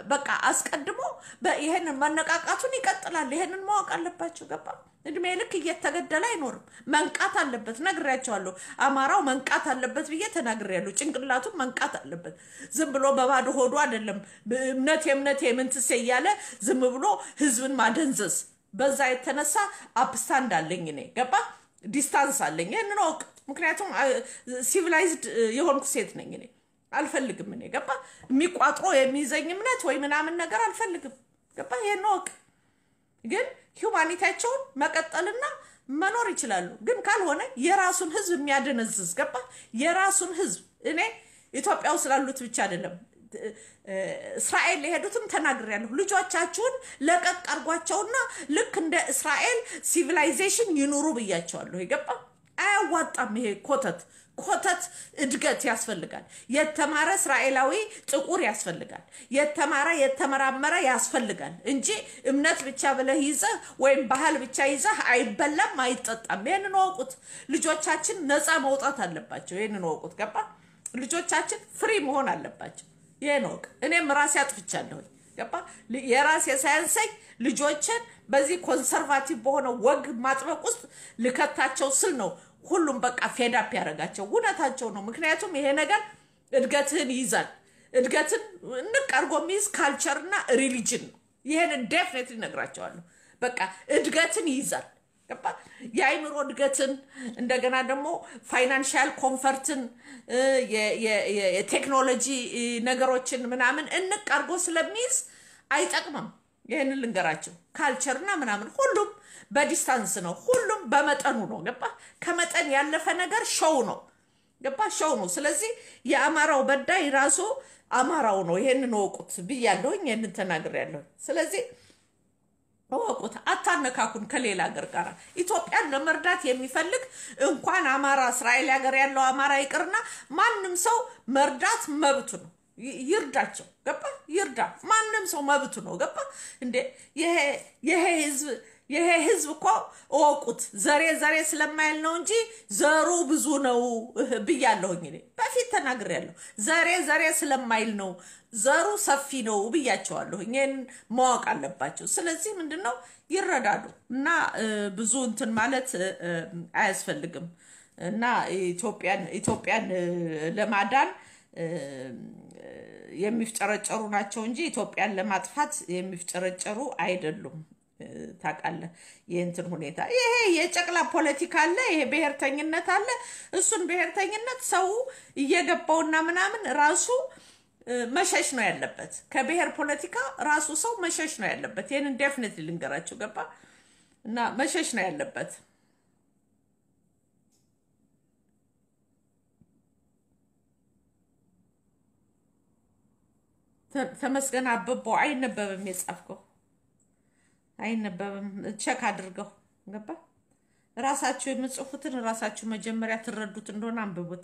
በቃ አስቀድሞ ይሄንን መነቃቃቱን ይቀጥላል። ይሄንን ማወቅ አለባቸው ገባ። እድሜ ልክ እየተገደለ አይኖርም። መንቃት አለበት። ነግሬያቸዋለሁ። አማራው መንቃት አለበት ብዬ ተናግሬያለሁ። ጭንቅላቱም መንቃት አለበት። ዝም ብሎ በባዶ ሆዱ አይደለም እምነቴ እምነቴ ምንትሴ እያለ ዝም ብሎ ህዝብን ማደንዘዝ። በዛ የተነሳ upstand አለኝ እኔ ገባ፣ distance አለኝ። ይህንን ወቅ ምክንያቱም civilized የሆንኩ ሴት ነኝ እኔ አልፈልግም። እኔ ገባ የሚቋጥሮ የሚይዘኝ እምነት ወይ ምናምን ነገር አልፈልግም። ገባ ይህን ወቅ ግን humanity ያቸውን መቀጠልና መኖር ይችላሉ። ግን ካልሆነ የራሱን ህዝብ የሚያደነዝዝ ገባ የራሱን ህዝብ እኔ ኢትዮጵያ ውስጥ ላሉት ብቻ አይደለም እስራኤል የሄዱትም ተናግሬያለሁ። ልጆቻችሁን ለቀቅ አርጓቸውና ልክ እንደ እስራኤል civilization ይኑሩ ብያቸዋለሁ። የገባ አያዋጣም። ይሄ ኮተት ኮተት እድገት ያስፈልጋል። የተማረ እስራኤላዊ ጥቁር ያስፈልጋል። የተማረ የተመራመረ ያስፈልጋል እንጂ እምነት ብቻ ብለህ ይዘህ ወይም ባህል ብቻ ይዘህ አይበላም፣ አይጠጣም። ይህንን ወቁት። ልጆቻችን ነፃ መውጣት አለባቸው። ይህንን ወቁት። ገባ ልጆቻችን free መሆን አለባቸው። ይህን ወቅ እኔም ራሴ አጥፍቻለሁ። ገባ የራሴ ሳያንሰኝ ልጆችን በዚህ conservative በሆነ ወግ ማጥበቅ ውስጥ ልከታቸው ስል ነው ሁሉም በቃ fed up ያደረጋቸው እውነታቸው ነው። ምክንያቱም ይሄ ነገር እድገትህን ይይዛል። እድገትን እንቅ አድርጎ የሚይዝ culture እና religion ነው። ይህንን definite እነግራቸዋለሁ። በቃ እድገትን ይይዛል። የአይምሮ እድገትን እንደገና ደግሞ financial comfort ን የቴክኖሎጂ ነገሮችን ምናምን እንቅ ስለሚይዝ አይጠቅምም። ይህንን ልንገራቸው። culture ና ምናምን ሁሉም በ distance ነው። ሁሉም በመጠኑ ነው። ገባ ከመጠን ያለፈ ነገር ሸው ነው። ገባ ሸው ነው። ስለዚህ የአማራው በዳይ ራሱ አማራው ነው። ይሄንን እወቁት ብያለሁኝ። ይህንን ተናግሬያለሁ። ስለዚህ እወቁት፣ አታነካኩን ከሌላ ሀገር ጋር። ኢትዮጵያን ለመርዳት የሚፈልግ እንኳን አማራ እስራኤል ሀገር ያለው አማራ ይቅርና ማንም ሰው መርዳት መብቱ ነው። ይርዳቸው። ገባ ይርዳ። ማንም ሰው መብቱ ነው። ገባ እንዴ ይሄ ህዝብ ይሄ ህዝብ እኮ እወቁት፣ ዘሬ ዘሬ ስለማይል ነው እንጂ ዘሩ ብዙ ነው ብያለሁኝ። እኔ በፊት ተናግሬያለሁ። ዘሬ ዘሬ ስለማይል ነው ዘሩ ሰፊ ነው ብያቸዋለሁ። ይህን ማወቅ አለባቸው። ስለዚህ ምንድን ነው ይረዳዱ እና ብዙ እንትን ማለት አያስፈልግም እና ኢትዮጵያን ለማዳን የሚፍጨረጨሩ ናቸው እንጂ ኢትዮጵያን ለማጥፋት የሚፍጨረጨሩ አይደሉም። ታውቃለህ፣ የእንትን ሁኔታ ይሄ የጨቅላ ፖለቲካ አለ፣ ይሄ ብሔርተኝነት አለ። እሱን ብሔርተኝነት ሰው እየገባውና ምናምን ራሱ መሸሽ ነው ያለበት። ከብሔር ፖለቲካ ራሱ ሰው መሸሽ ነው ያለበት። ይህንን ዴፍኔት ልንገራቸው ገባ እና መሸሽ ነው ያለበት። ተመስገን አበቦ አይነበብም የጻፍከው አይነበብም። ቸክ አድርገው ገባ። ራሳችሁ የምጽፉትን ራሳችሁ መጀመሪያ ትረዱት እንደሆነ አንብቡት።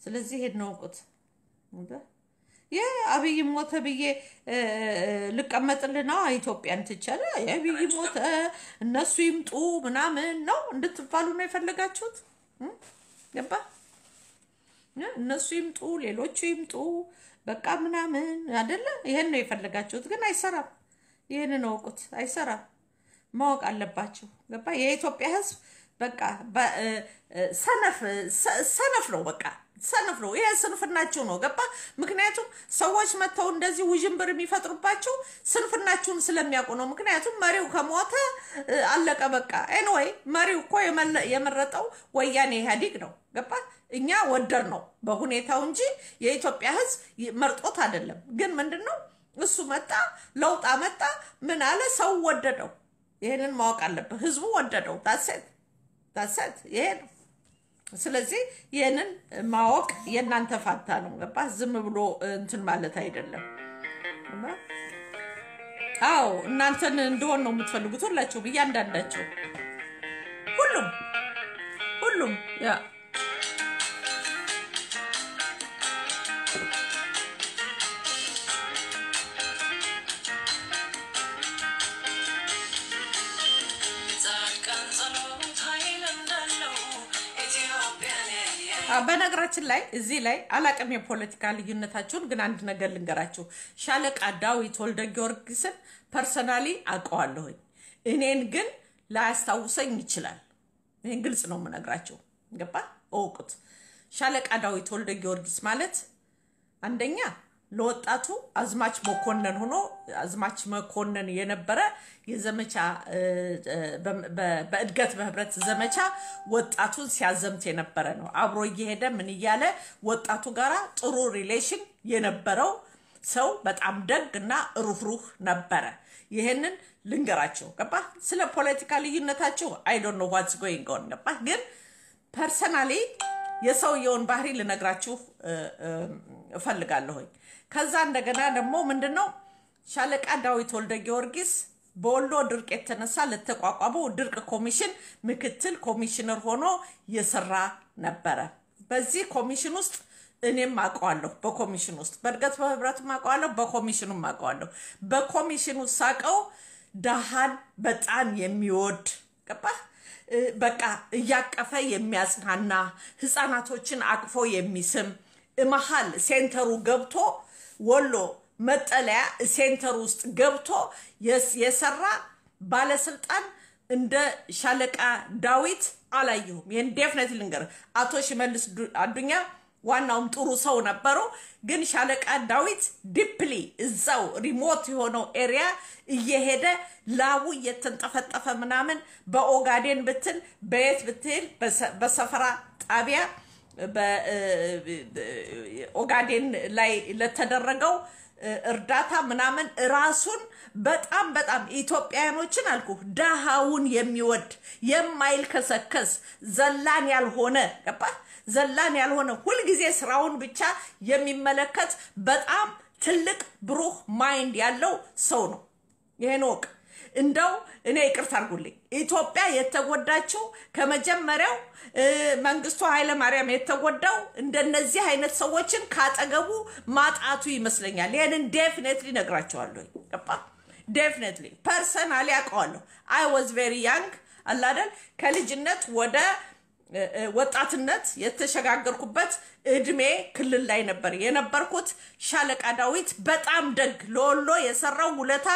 ስለዚህ ሄድ ነው እውቁት። ይህ አብይ ሞተ ብዬ ልቀመጥልና ኢትዮጵያን ትቻለ አብይ ሞተ እነሱ ይምጡ ምናምን ነው እንድትባሉ ነው የፈለጋችሁት? ገባ እነሱ ይምጡ፣ ሌሎቹ ይምጡ፣ በቃ ምናምን አይደለ? ይሄን ነው የፈለጋችሁት፣ ግን አይሰራም። ይህንን እወቁት፣ አይሰራም። ማወቅ አለባቸው። ገባ? የኢትዮጵያ ሕዝብ በቃ ሰነፍ ሰነፍ ነው። በቃ ሰነፍ ነው። ይሄ ስንፍናችሁ ነው። ገባ? ምክንያቱም ሰዎች መጥተው እንደዚህ ውዥንብር የሚፈጥሩባቸው ስንፍናችሁን ስለሚያውቁ ነው። ምክንያቱም መሪው ከሞተ አለቀ በቃ። ኤንወይ መሪው እኮ የመረጠው ወያኔ ኢህአዴግ ነው። ገባ? እኛ ወደር ነው በሁኔታው እንጂ የኢትዮጵያ ህዝብ መርጦት አይደለም። ግን ምንድን ነው እሱ መጣ፣ ለውጥ አመጣ፣ ምን አለ፣ ሰው ወደደው። ይህንን ማወቅ አለብህ። ህዝቡ ወደደው። ዳሴት ዳሴት ይሄ ነው። ስለዚህ ይህንን ማወቅ የእናንተ ፋታ ነው። ገባ? ዝም ብሎ እንትን ማለት አይደለም። አዎ እናንተን እንደሆን ነው የምትፈልጉት ሁላችሁም፣ እያንዳንዳቸው ሁሉም ሁሉም በነገራችን ላይ እዚህ ላይ አላቅም የፖለቲካ ልዩነታችሁን፣ ግን አንድ ነገር ልንገራችሁ። ሻለቃ ዳዊት ወልደ ጊዮርጊስን personally አውቀዋለሁኝ። እኔን ግን ላያስታውሰኝ ይችላል። ይህን ግልጽ ነው የምነግራችሁ። ገባ እውቁት። ሻለቃ ዳዊት ወልደ ጊዮርጊስ ማለት አንደኛ ለወጣቱ አዝማች መኮንን ሆኖ አዝማች መኮንን የነበረ የዘመቻ በእድገት በህብረት ዘመቻ ወጣቱን ሲያዘምት የነበረ ነው። አብሮ እየሄደ ምን እያለ ወጣቱ ጋራ ጥሩ relation የነበረው ሰው በጣም ደግ እና ሩህሩህ ነበረ። ይህንን ልንገራቸው ገባ። ስለ ፖለቲካ ልዩነታቸው I don't know what's going on ገባ ግን personally የሰውየውን ባህሪ ልነግራችሁ እፈልጋለሁኝ። ከዛ እንደገና ደግሞ ምንድን ነው ሻለቃ ዳዊት ወልደ ጊዮርጊስ በወሎ ድርቅ የተነሳ ለተቋቋመው ድርቅ ኮሚሽን ምክትል ኮሚሽነር ሆኖ የሰራ ነበረ። በዚህ ኮሚሽን ውስጥ እኔም አውቀዋለሁ። በኮሚሽን ውስጥ በእድገት በህብረትም አውቀዋለሁ፣ በኮሚሽኑም አውቀዋለሁ። በኮሚሽኑ ሳቀው ደሃን በጣም የሚወድ ገባህ? በቃ እያቀፈ የሚያጽናና ህፃናቶችን አቅፎ የሚስም መሀል center ኡ ገብቶ ወሎ መጠለያ center ውስጥ ገብቶ የሰራ ባለስልጣን እንደ ሻለቃ ዳዊት አላየሁም። ይህን definite ልንገር። አቶ ሽመልስ አዱኛ ዋናውም ጥሩ ሰው ነበሩ። ግን ሻለቃ ዳዊት deeply እዛው remote የሆነው area እየሄደ ላቡ እየተንጠፈጠፈ ምናምን በኦጋዴን ብትል በየት ብትል በሰ- በሰፈራ ጣቢያ በኦጋዴን ላይ ለተደረገው እርዳታ ምናምን ራሱን በጣም በጣም ኢትዮጵያውያኖችን አልኩ ደሃውን የሚወድ የማይልከሰከስ ዘላን ያልሆነ ገባ ዘላን ያልሆነ ሁልጊዜ ስራውን ብቻ የሚመለከት በጣም ትልቅ ብሩህ mind ያለው ሰው ነው። ይሄን ወቅ እንደው እኔ ይቅርታ አድርጉልኝ፣ ኢትዮጵያ የተጎዳችው ከመጀመሪያው መንግስቱ ኃይለ ማርያም የተጎዳው እንደነዚህ አይነት ሰዎችን ካጠገቡ ማጣቱ ይመስለኛል። ይህንን definitely ነግራቸዋለሁ። ገባ definitely personally አውቀዋለሁ። I was very young አላደል ከልጅነት ወደ ወጣትነት የተሸጋገርኩበት እድሜ ክልል ላይ ነበር የነበርኩት። ሻለቃ ዳዊት በጣም ደግ ለወሎ የሰራው ውለታ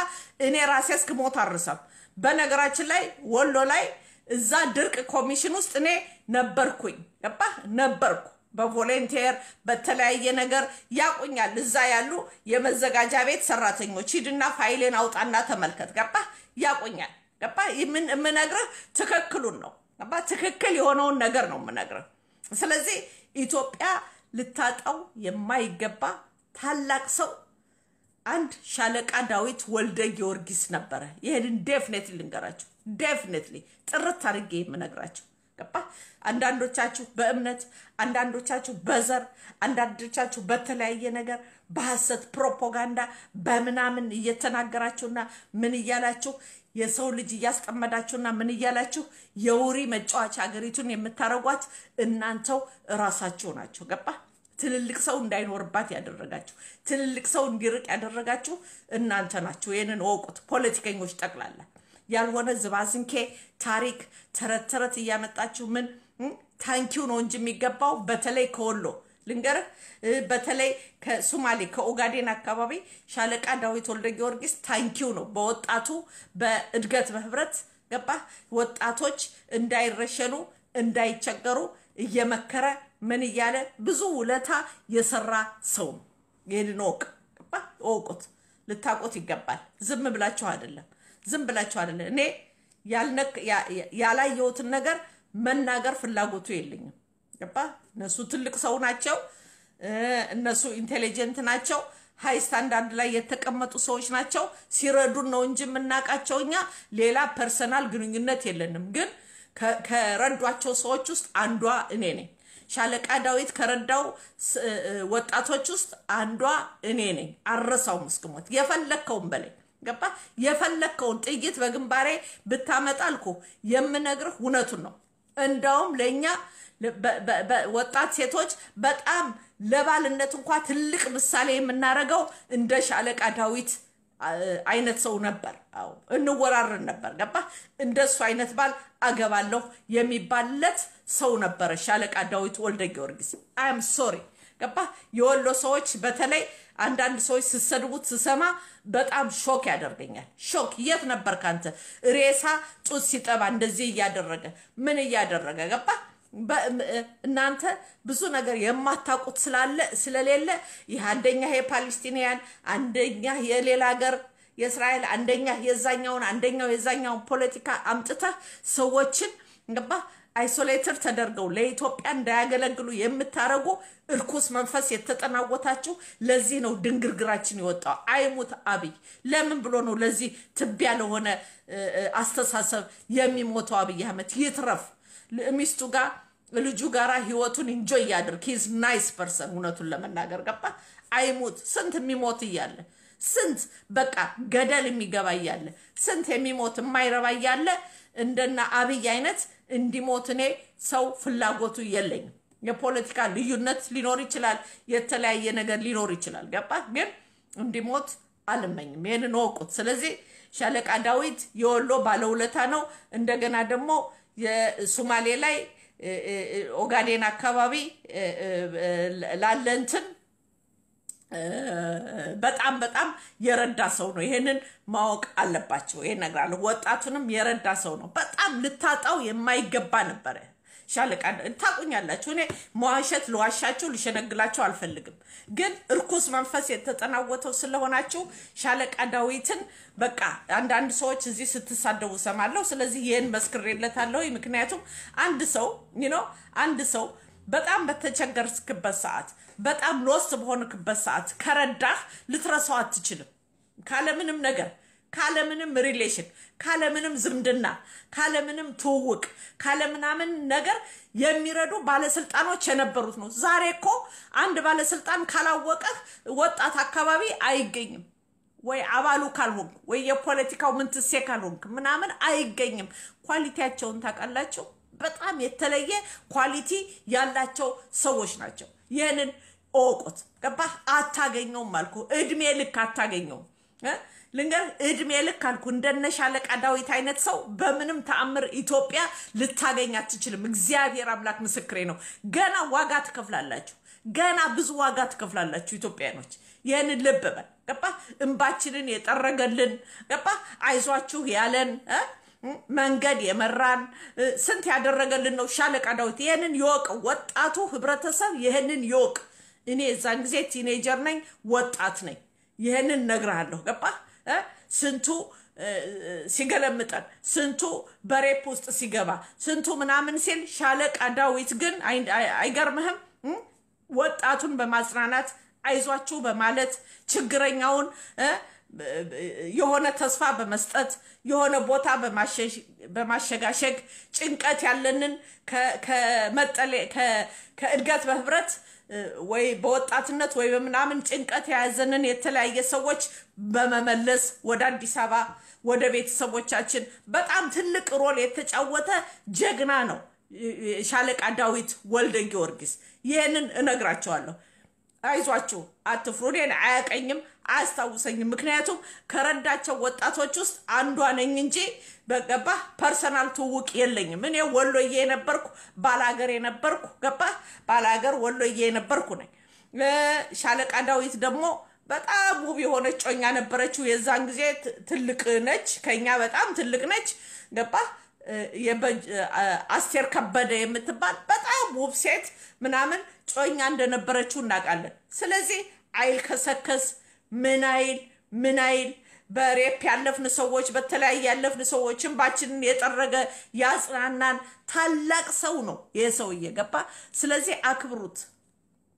እኔ ራሴ እስክሞት አርሰም። በነገራችን ላይ ወሎ ላይ እዛ ድርቅ ኮሚሽን ውስጥ እኔ ነበርኩኝ። ገባ ነበርኩ በቮሌንቲየር በተለያየ ነገር ያቁኛል። እዛ ያሉ የመዘጋጃ ቤት ሰራተኞች ሂድና ፋይልን አውጣና ተመልከት። ገባ ያቁኛል። ገባ የምነግርህ ትክክሉን ነው። ትክክል የሆነውን ነገር ነው የምነግርህ። ስለዚህ ኢትዮጵያ ልታጣው የማይገባ ታላቅ ሰው አንድ ሻለቃ ዳዊት ወልደ ጊዮርጊስ ነበረ። ይህንን definitely ልንገራቸው፣ definitely ጥርት አድርጌ የምነግራቸው ገባ። አንዳንዶቻችሁ በእምነት አንዳንዶቻችሁ በዘር አንዳንዶቻችሁ በተለያየ ነገር በሐሰት ፕሮፓጋንዳ በምናምን እየተናገራችሁና ምን እያላችሁ የሰው ልጅ እያስጠመዳችሁና ምን እያላችሁ የውሪ መጫወቻ ሀገሪቱን የምታረጓት እናንተው እራሳችሁ ናቸው። ገባ ትልልቅ ሰው እንዳይኖርባት ያደረጋችሁ ትልልቅ ሰው እንዲርቅ ያደረጋችሁ እናንተ ናችሁ። ይህንን እወቁት። ፖለቲከኞች ጠቅላላ ያልሆነ ዝባዝንኬ ታሪክ ተረት ተረት እያመጣችሁ ምን? ታንኪው ነው እንጂ የሚገባው በተለይ ከወሎ ልንገርህ። በተለይ ከሱማሌ ከኦጋዴን አካባቢ ሻለቃ ዳዊት ወልደ ጊዮርጊስ ታንኪው ነው በወጣቱ በእድገት በህብረት ገባ ወጣቶች እንዳይረሸኑ እንዳይቸገሩ እየመከረ ምን እያለ ብዙ ውለታ የሰራ ሰው ነው። ይህንን ገባ እወቁት፣ ልታውቁት ይገባል። ዝም ብላችሁ አይደለም፣ ዝም አይደለም። እኔ ያላየሁትን ነገር መናገር ፍላጎቱ የለኝም። ገባ እነሱ ትልቅ ሰው ናቸው። እነሱ intelligent ናቸው። high standard ላይ የተቀመጡ ሰዎች ናቸው። ሲረዱን ነው እንጂ የምናውቃቸው እኛ ሌላ personal ግንኙነት የለንም። ግን ከረዷቸው ሰዎች ውስጥ አንዷ እኔ ነኝ። ሻለቃ ዳዊት ከረዳው ወጣቶች ውስጥ አንዷ እኔ ነኝ። አረሳውም እስክሞት የፈለግከውን በላይ ገባ የፈለግከውን ጥይት በግንባሬ ብታመጣ አልኩ የምነግርህ እውነቱን ነው። እንዳውም ለእኛ ወጣት ሴቶች በጣም ለባልነት እንኳ ትልቅ ምሳሌ የምናደርገው እንደ ሻለቃ ዳዊት አይነት ሰው ነበር። አዎ እንወራረን ነበር። ገባ እንደሱ አይነት ባል አገባለሁ የሚባልለት ሰው ነበረ ሻለቃ ዳዊት ወልደ ጊዮርጊስ። I'm sorry ገባ የወሎ ሰዎች በተለይ አንዳንድ ሰዎች ስሰድቡት ስሰማ በጣም shock ያደርገኛል። shock። የት ነበር ካንተ ሬሳ ጡት ሲጠባ እንደዚህ እያደረገ ምን እያደረገ? ገባ እናንተ ብዙ ነገር የማታውቁት ስላለ ስለሌለ ይህ አንደኛ የፓሌስቲንያን አንደኛ የሌላ ሀገር የእስራኤል አንደኛ የዛኛውን አንደኛው የዛኛውን ፖለቲካ አምጥተህ ሰዎችን ገባ isolated ተደርገው ለኢትዮጵያ እንዳያገለግሉ የምታረጉ እርኩስ መንፈስ የተጠናወታችሁ ለዚህ ነው ድንግርግራችን የወጣው። አይሙት አብይ ለምን ብሎ ነው ለዚህ ትቢያ ለሆነ አስተሳሰብ የሚሞተው አብይ አህመድ ይትረፍ። ሚስቱ ጋር ልጁ ጋር ህይወቱን enjoy እያድርግ he's nice person። እውነቱን ለመናገር ገባ አይሙት። ስንት የሚሞት እያለ ስንት በቃ ገደል የሚገባ እያለ ስንት የሚሞት የማይረባ እያለ እንደነ አብይ አይነት እንዲሞት እኔ ሰው ፍላጎቱ የለኝም። የፖለቲካ ልዩነት ሊኖር ይችላል፣ የተለያየ ነገር ሊኖር ይችላል። ገባ ግን እንዲሞት አልመኝም። ይህንን ወቁት። ስለዚህ ሻለቃ ዳዊት የወሎ ባለውለታ ነው። እንደገና ደግሞ የሱማሌ ላይ ኦጋዴን አካባቢ ላለ በጣም በጣም የረዳ ሰው ነው። ይሄንን ማወቅ አለባቸው። ይሄን እነግራለሁ። ወጣቱንም የረዳ ሰው ነው። በጣም ልታጣው የማይገባ ነበረ። ሻለቃ ታቁኛላችሁ። እኔ መዋሸት ልዋሻችሁ ልሸነግላችሁ አልፈልግም። ግን እርኩስ መንፈስ የተጠናወተው ስለሆናችሁ ሻለቃ ዳዊትን በቃ አንዳንድ ሰዎች እዚህ ስትሳደቡ ሰማለሁ። ስለዚህ ይህን መስክሬለታለሁ። ምክንያቱም አንድ ሰው no አንድ ሰው በጣም በተቸገርክበት ሰዓት በጣም lost በሆንክበት ሰዓት ከረዳህ ልትረሳው አትችልም። ካለምንም ነገር ካለምንም relation ካለምንም ዝምድና ካለምንም ትውውቅ ካለምናምን ነገር የሚረዱ ባለስልጣኖች የነበሩት ነው። ዛሬ እኮ አንድ ባለስልጣን ካላወቀህ ወጣት አካባቢ አይገኝም። ወይ አባሉ ካልሆንክ ወይ የፖለቲካው ምንትሴ ካልሆንክ ምናምን አይገኝም። quality ያቸውን ታውቃላችሁ። በጣም የተለየ quality ያላቸው ሰዎች ናቸው። ይህንን እወቁት። ገባህ? አታገኘውም አልኩ። እድሜ ልክ አታገኘውም። እ? ልንገርህ እድሜ ልክ አልኩ። እንደነ ሻለቃ ዳዊት አይነት ሰው በምንም ተአምር ኢትዮጵያ ልታገኝ አትችልም። እግዚአብሔር አምላክ ምስክሬ ነው። ገና ዋጋ ትከፍላላችሁ። ገና ብዙ ዋጋ ትከፍላላችሁ ኢትዮጵያኖች። ይህንን ልብ በል ገባ። እንባችንን የጠረገልን ገባ። አይዟችሁ ያለን? መንገድ የመራን ስንት ያደረገልን ነው ሻለቃ ዳዊት። ይህንን ይወቅ ወጣቱ ህብረተሰብ፣ ይህንን ይወቅ። እኔ የዛን ጊዜ teenager ነኝ፣ ወጣት ነኝ። ይህንን እነግርሃለሁ። ገባ እ? ስንቱ ሲገለምጠን፣ ስንቱ በ rape ውስጥ ሲገባ፣ ስንቱ ምናምን ሲል ሻለቃ ዳዊት ግን አይ- አይ- አይገርምህም? ወጣቱን በማጽናናት አይዟችሁ በማለት ችግረኛውን የሆነ ተስፋ በመስጠት የሆነ ቦታ በማሸጋሸግ ጭንቀት ያለንን ከእድገት በህብረት ወይ በወጣትነት ወይ በምናምን ጭንቀት የያዘንን የተለያየ ሰዎች በመመለስ ወደ አዲስ አበባ ወደ ቤተሰቦቻችን በጣም ትልቅ ሮል የተጫወተ ጀግና ነው ሻለቃ ዳዊት ወልደ ጊዮርጊስ። ይህንን እነግራቸዋለሁ። አይዟችሁ አትፍሩ። እኔን አያቀኝም አያስታውሰኝም። ምክንያቱም ከረዳቸው ወጣቶች ውስጥ አንዷ ነኝ እንጂ በገባ personal ትውውቅ የለኝም። እኔ ወሎዬ የነበርኩ ባላገር የነበርኩ ገባ ባላገር ወሎዬ የነበርኩ ነኝ። ሻለቃ ዳዊት ደግሞ በጣም ውብ የሆነች ጓደኛ ነበረችው። የዛን ጊዜ ትልቅ ነች፣ ከኛ በጣም ትልቅ ነች። ገባ አስቴር ከበደ የምትባል ውብ ሴት ምናምን ጓደኛ እንደነበረችው እናውቃለን። ስለዚህ አይል ከሰከስ ምን አይል ምን አይል በ rape ያለፍን ሰዎች በተለያየ ያለፍን ሰዎች እንባችንን የጠረገ ያጽናናን ታላቅ ሰው ነው ይህ ሰውዬ ገባ። ስለዚህ አክብሩት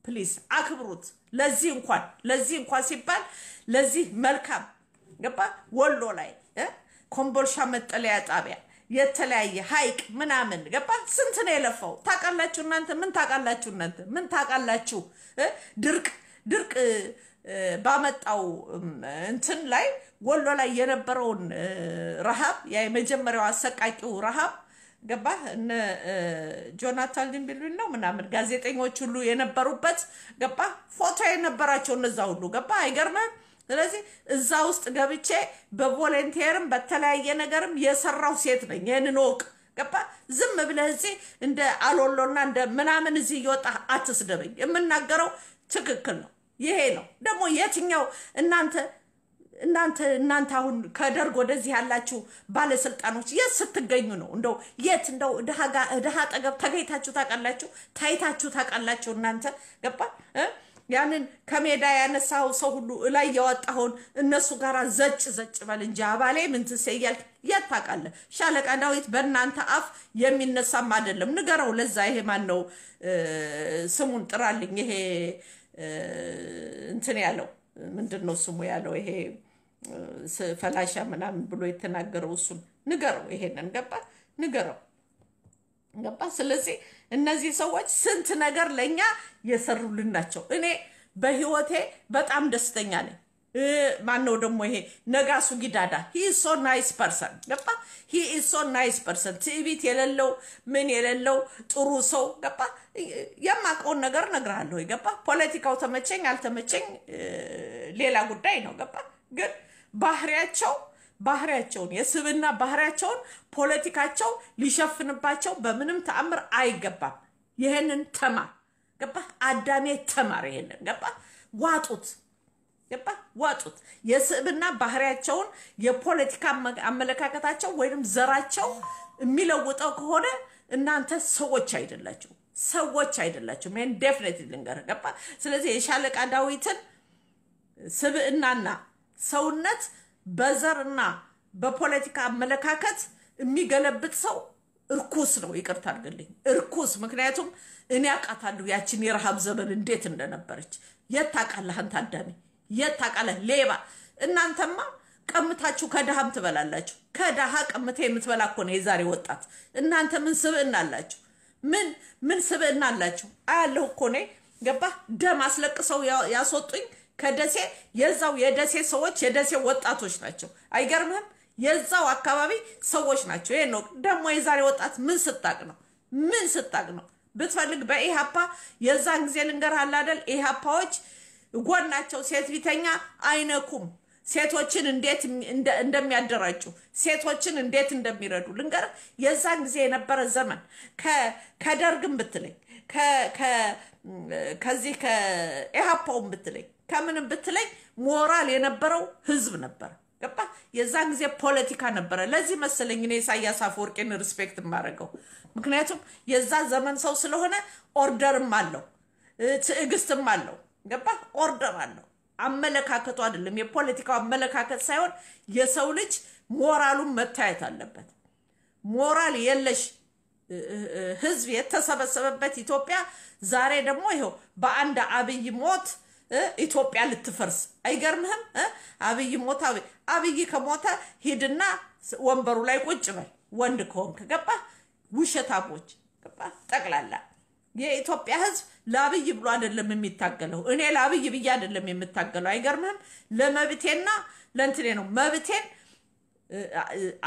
please አክብሩት። ለዚህ እንኳን ለዚህ እንኳን ሲባል ለዚህ መልካም ገባ ወሎ ላይ ኮምቦልሻ መጠለያ ጣቢያ የተለያየ ሀይቅ ምናምን ገባ? ስንት ነው የለፋው? ታውቃላችሁ እናንተ? ምን ታውቃላችሁ እናንተ? ምን ታውቃላችሁ? ድርቅ ድርቅ ባመጣው እንትን ላይ ወሎ ላይ የነበረውን ረሃብ ያ የመጀመሪያው አሰቃቂው ረሃብ ገባ? እነ ጆናታን ሊምቢልቢል ነው ምናምን ጋዜጠኞች ሁሉ የነበሩበት ገባ? ፎቶ የነበራቸው እነዛ ሁሉ ገባ? አይገርምም? ስለዚህ እዛ ውስጥ ገብቼ በቮለንቴርም በተለያየ ነገርም የሰራው ሴት ነኝ። ይህንን ወቅ ገባ ዝም ብለህ እዚህ እንደ አሎሎና እንደ ምናምን እዚህ እየወጣ አትስደበኝ። የምናገረው ትክክል ነው። ይሄ ነው ደግሞ የትኛው እናንተ እናንተ እናንተ አሁን ከደርግ ወደዚህ ያላችሁ ባለስልጣኖች የት ስትገኙ ነው? እንደው የት እንደው ድሃ አጠገብ ተገኝታችሁ ታውቃላችሁ? ታይታችሁ ታውቃላችሁ? እናንተ ገባ? ያንን ከሜዳ ያነሳው ሰው ሁሉ እላይ ያወጣኸውን እነሱ ጋር ዘጭ ዘጭ በል እንጂ አባሌ ምን ትሴ እያልክ የት ታውቃለህ? ሻለቃ ዳዊት በእናንተ አፍ የሚነሳም አይደለም። ንገረው ለዛ ይሄ ማን ነው ስሙን ጥራልኝ። ይሄ እንትን ያለው ምንድን ነው ስሙ ያለው ይሄ ፈላሻ ምናምን ብሎ የተናገረው እሱን ንገረው። ይሄንን ገባ ንገረው ገባ። ስለዚህ እነዚህ ሰዎች ስንት ነገር ለእኛ የሰሩልን ናቸው። እኔ በህይወቴ በጣም ደስተኛ ነኝ። ማነው ደግሞ ይሄ ነጋሱ ጊዳዳ he so nice person ገባ። he so nice person ትዕቢት የሌለው ምን የሌለው ጥሩ ሰው ገባ። የማውቀውን ነገር እነግርሃለሁ ገባ። ፖለቲካው ተመቸኝ አልተመቸኝ ሌላ ጉዳይ ነው ገባ። ግን ባህሪያቸው ባህሪያቸውን የስብዕና ባህሪያቸውን ፖለቲካቸው ሊሸፍንባቸው በምንም ተአምር አይገባም። ይህንን ተማር ገባ። አዳሜ ተማር። ይሄንን ገባ። ዋጡት ገባ ዋጡት። የስብና ባህሪያቸውን የፖለቲካ አመ- አመለካከታቸው ወይም ዘራቸው የሚለውጠው ከሆነ እናንተ ሰዎች አይደላችሁ፣ ሰዎች አይደላችሁም። ይህን ዴፍኔት ልንገርህ ገባ። ስለዚህ የሻለቃ ዳዊትን ስብዕናና ሰውነት በዘርና በፖለቲካ አመለካከት የሚገለብጥ ሰው እርኩስ ነው። ይቅርታ አድርግልኝ፣ እርኩስ። ምክንያቱም እኔ አውቃታለሁ ያችን የረሃብ ዘመን እንዴት እንደነበረች። የት ታውቃለህ አንተ አዳሚ? የት ታውቃለህ ሌባ? እናንተማ ቀምታችሁ ከድሃም ትበላላችሁ። ከድሃ ቀምቴ የምትበላ እኮ ነው የዛሬ ወጣት። እናንተ ምን ስብዕና አላችሁ? ምን ምን ስብዕና አላችሁ? አያለሁ እኮ እኔ ገባ ደም አስለቅሰው ያስወጡኝ ከደሴ የዛው የደሴ ሰዎች የደሴ ወጣቶች ናቸው። አይገርምህም? የዛው አካባቢ ሰዎች ናቸው። ይሄ ነው ደግሞ የዛሬ ወጣት ምን ስታቅ ነው? ምን ስታቅ ነው? ብትፈልግ በኢሃፓ የዛን ጊዜ ልንገርህ አለ? ኢሃፓዎች ጎናቸው ሴት ቢተኛ አይነኩም። ሴቶችን እንዴት እንደ- እንደሚያደራጁ ሴቶችን እንዴት እንደሚረዱ ልንገርህ። የዛን ጊዜ የነበረ ዘመን ከደርግም ብትለኝ ከዚህ ከኢሃፓውም ብትለኝ ከምንም ብትለኝ ሞራል የነበረው ህዝብ ነበር። ገባ? የዛን ጊዜ ፖለቲካ ነበረ። ለዚህ መሰለኝ እኔ ኢሳያስ አፈወርቂን respect የማደርገው። ምክንያቱም የዛ ዘመን ሰው ስለሆነ order ም አለው ትዕግስትም አለው። ገባ? order አለው። አመለካከቱ አይደለም የፖለቲካው አመለካከት ሳይሆን የሰው ልጅ ሞራሉን መታየት አለበት። ሞራል የለሽ ህዝብ የተሰበሰበበት ኢትዮጵያ ዛሬ ደግሞ ይኸው በአንድ አብይ ሞት ኢትዮጵያ ልትፈርስ አይገርምህም? አብይ ሞት አብይ ከሞተ ሂድና ወንበሩ ላይ ቁጭ በል ወንድ ከሆንክ ገባ። ውሸታሞች ገባ። ጠቅላላ የኢትዮጵያ ህዝብ ለአብይ ብሎ አይደለም የሚታገለው። እኔ ለአብይ ብዬ አይደለም የምታገለው። አይገርምህም? ለመብቴና ለእንትኔ ነው መብቴን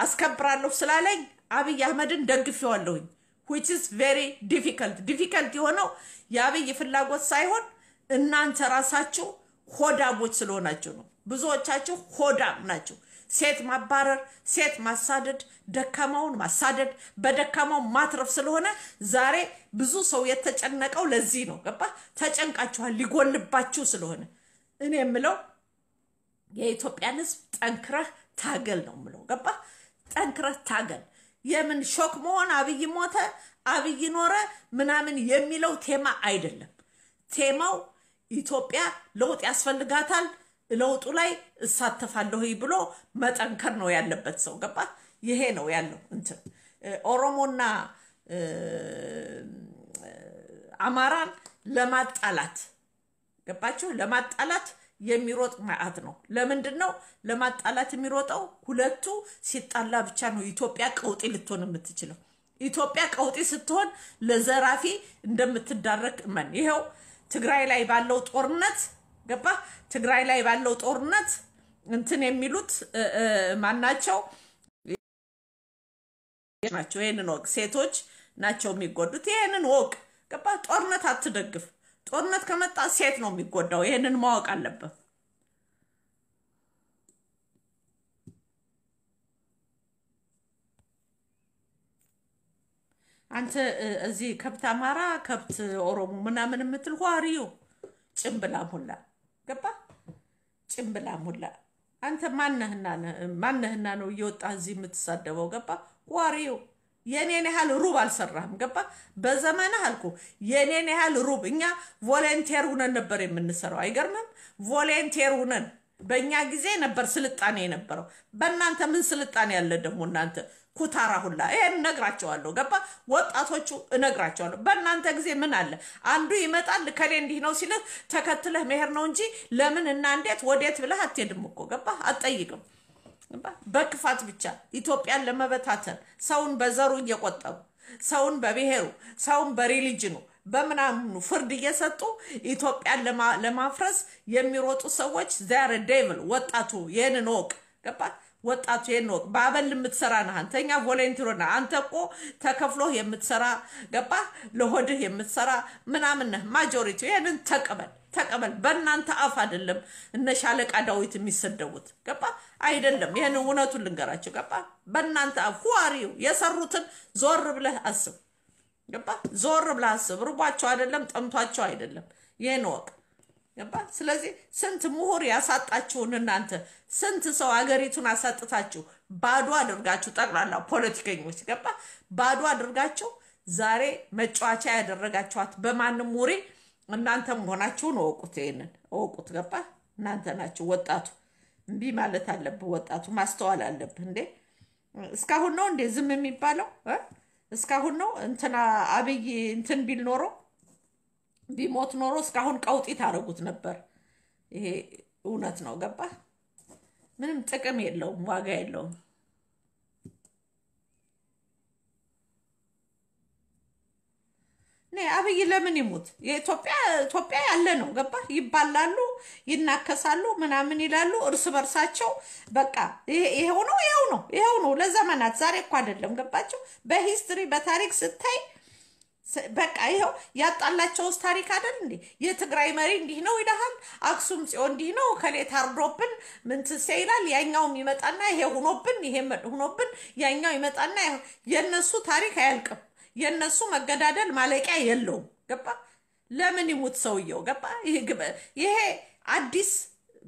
አስከብራለሁ ስላለኝ አብይ አህመድን ደግፌዋለሁኝ። which is very difficult difficult የሆነው የአብይ ፍላጎት ሳይሆን እናንተ ራሳችሁ ሆዳሞች ስለሆናችሁ ነው። ብዙዎቻችሁ ሆዳም ናችሁ። ሴት ማባረር፣ ሴት ማሳደድ፣ ደካማውን ማሳደድ፣ በደካማው ማትረፍ ስለሆነ ዛሬ ብዙ ሰው የተጨነቀው ለዚህ ነው። ገባ? ተጨንቃችኋል፣ ሊጎልባችሁ ስለሆነ እኔ የምለው የኢትዮጵያን ህዝብ ጠንክረህ ታገል ነው የምለው። ገባ? ጠንክረህ ታገል። የምን ሾክ መሆን አብይ ሞተ፣ አብይ ኖረ ምናምን የሚለው ቴማ አይደለም። ቴማው ኢትዮጵያ ለውጥ ያስፈልጋታል፣ ለውጡ ላይ እሳተፋለሁ ብሎ መጠንከር ነው ያለበት ሰው። ገባ? ይሄ ነው ያለው እንትን ኦሮሞና አማራን ለማጣላት ገባችሁ? ለማጣላት የሚሮጥ መዓት ነው። ለምንድን ነው ለማጣላት የሚሮጠው? ሁለቱ ሲጣላ ብቻ ነው ኢትዮጵያ ቀውጢ ልትሆን የምትችለው። ኢትዮጵያ ቀውጢ ስትሆን ለዘራፊ እንደምትዳረግ እመን። ይኸው ትግራይ ላይ ባለው ጦርነት ገባ ትግራይ ላይ ባለው ጦርነት እንትን የሚሉት ማናቸው ናቸው። ይህንን ወቅ ሴቶች ናቸው የሚጎዱት። ይህንን ወቅ ገባ ጦርነት አትደግፍ። ጦርነት ከመጣ ሴት ነው የሚጎዳው። ይህንን ማወቅ አለብህ። አንተ እዚህ ከብት አማራ ከብት ኦሮሞ ምናምን የምትል ዋሪዮ ጭምብላም ሁላ ገባ ጭምብላም ሁላ አንተ ማነህና ነህ- ማነህና ነው እየወጣህ እዚህ የምትሳደበው? ገባ ዋሪዮ የኔን ያህል ሩብ አልሰራህም። ገባ በዘመንህ አልኩ የኔን ያህል ሩብ እኛ volunteer ሁነን ነበር የምንሰራው። አይገርምም? volunteer ሁነን በእኛ ጊዜ ነበር ስልጣኔ የነበረው። በእናንተ ምን ስልጣኔ ያለ ደግሞ እናንተ ኩታራ ሁላ ይሄን እነግራቸዋለሁ። ገባ ወጣቶቹ እነግራቸዋለሁ። በእናንተ ጊዜ ምን አለ? አንዱ ይመጣል ከሌ እንዲህ ነው ሲልህ ተከትለህ መሄድ ነው እንጂ ለምን እና እንዴት ወዴት ብለህ አትሄድም እኮ ገባ አትጠይቅም።? በክፋት ብቻ ኢትዮጵያን ለመበታተን ሰውን በዘሩ እየቆጠሩ ሰውን በብሔሩ ሰውን በሪሊጅኑ በምናምኑ ፍርድ እየሰጡ ኢትዮጵያን ለማ- ለማፍረስ የሚሮጡ ሰዎች ዛሬ ዴቭል ወጣቱ ይህንን ወቅ ገባ ወጣቱ ይህን ወቅ በአበል የምትሰራ ነህ አንተ ቮለንቲሮ ነህ አንተ እኮ ተከፍሎህ የምትሰራ ገባ ለሆድህ የምትሰራ ምናምን ነህ። ማጆሪቲ ይህንን ተቀበል ተቀበል። በእናንተ አፍ አይደለም እነ ሻለቃ ዳዊት የሚሰደቡት ገባ አይደለም። ይህን እውነቱን ልንገራቸው ገባ በእናንተ አፍ ሁዋሪው የሰሩትን ዞር ብለህ አስብ ገባ ዞር ብለህ አስብ። ርቧቸው አይደለም ጠምቷቸው አይደለም። ይህን ወቅ ገባ ስለዚህ ስንት ምሁር ያሳጣችሁን እናንተ? ስንት ሰው አገሪቱን አሳጥታችሁ ባዶ አድርጋችሁ ጠቅላላ ፖለቲከኞች ገባ ባዶ አድርጋችሁ ዛሬ መጫወቻ ያደረጋችኋት በማንም ውሬ እናንተ መሆናችሁን እወቁት። ይሄንን እወቁት ገባ እናንተ ናችሁ ወጣቱ። እምቢ ማለት አለብህ ወጣቱ ማስተዋል አለብህ እንዴ? እስካሁን ነው እንዴ ዝም የሚባለው? እስካሁን ነው እንትና አብይ እንትን ቢል ኖሮ ቢሞት ኖሮ እስካሁን ቀውጢ ታደርጉት ነበር። ይሄ እውነት ነው። ገባ? ምንም ጥቅም የለውም፣ ዋጋ የለውም። እኔ አብይ ለምን ይሙት? የኢትዮጵያ ኢትዮጵያ ያለ ነው። ገባ? ይባላሉ፣ ይናከሳሉ፣ ምናምን ይላሉ እርስ በርሳቸው። በቃ ይሄ- ይሄው ነው፣ ይሄው ነው፣ ይሄው ነው ለዘመናት። ዛሬ እኮ አይደለም። ገባቸው? በሂስትሪ በታሪክ ስታይ በቃ ይኸው ያጣላቸውስ ታሪክ አይደል እንዴ? የትግራይ መሪ እንዲህ ነው ይልሃል። አክሱም ጽዮን እንዲህ ነው ከሌ ታርዶብን ምንትሴ ይላል። ያኛውም ይመጣና ይሄ ሁኖብን ይሄ ሁኖብን ያኛው ይመጣና የእነሱ ታሪክ አያልቅም። የእነሱ መገዳደል ማለቂያ የለውም። ገባ? ለምን ይሙት ሰውየው? ገባ? ይሄ አዲስ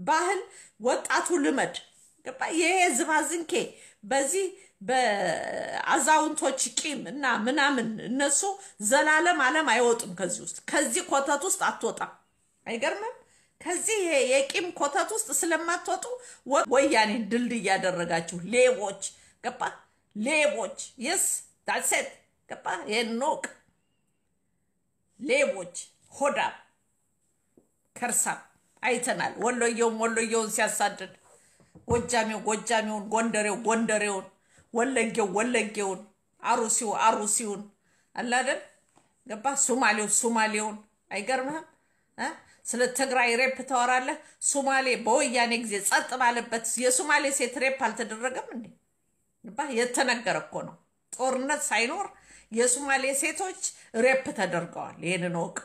ባህል ወጣቱ ልመድ። ገባ? ይሄ ዝባዝንኬ በዚህ በአዛውንቶች ቂም እና ምናምን እነሱ ዘላለም ዓለም አይወጡም ከዚህ ውስጥ ከዚህ ኮተት ውስጥ አትወጣም። አይገርምም? ከዚህ የቂም ኮተት ውስጥ ስለማትወጡ ወ- ወያኔን ድልድይ እያደረጋችሁ ሌቦች፣ ገባ? ሌቦች የስ ዳሴት ገባ? ይህን ኖቅ ሌቦች፣ ሆዳም፣ ከርሳም አይተናል። ወሎየውም ወሎየውን ሲያሳድድ ጎጃሜው ጎጃሜውን፣ ጎንደሬው ጎንደሬውን፣ ወለጌው ወለጌውን፣ አሩሲው አሩሲውን አላደል ገባ ሱማሌው ሱማሌውን። አይገርምህም? ስለ ትግራይ rape ታወራለህ። ሱማሌ በወያኔ ጊዜ ጸጥ ባለበት የሱማሌ ሴት rape አልተደረገም እንዴ? ገባ የተነገረ እኮ ነው። ጦርነት ሳይኖር የሱማሌ ሴቶች ሬፕ ተደርገዋል። ይህንን ወቅ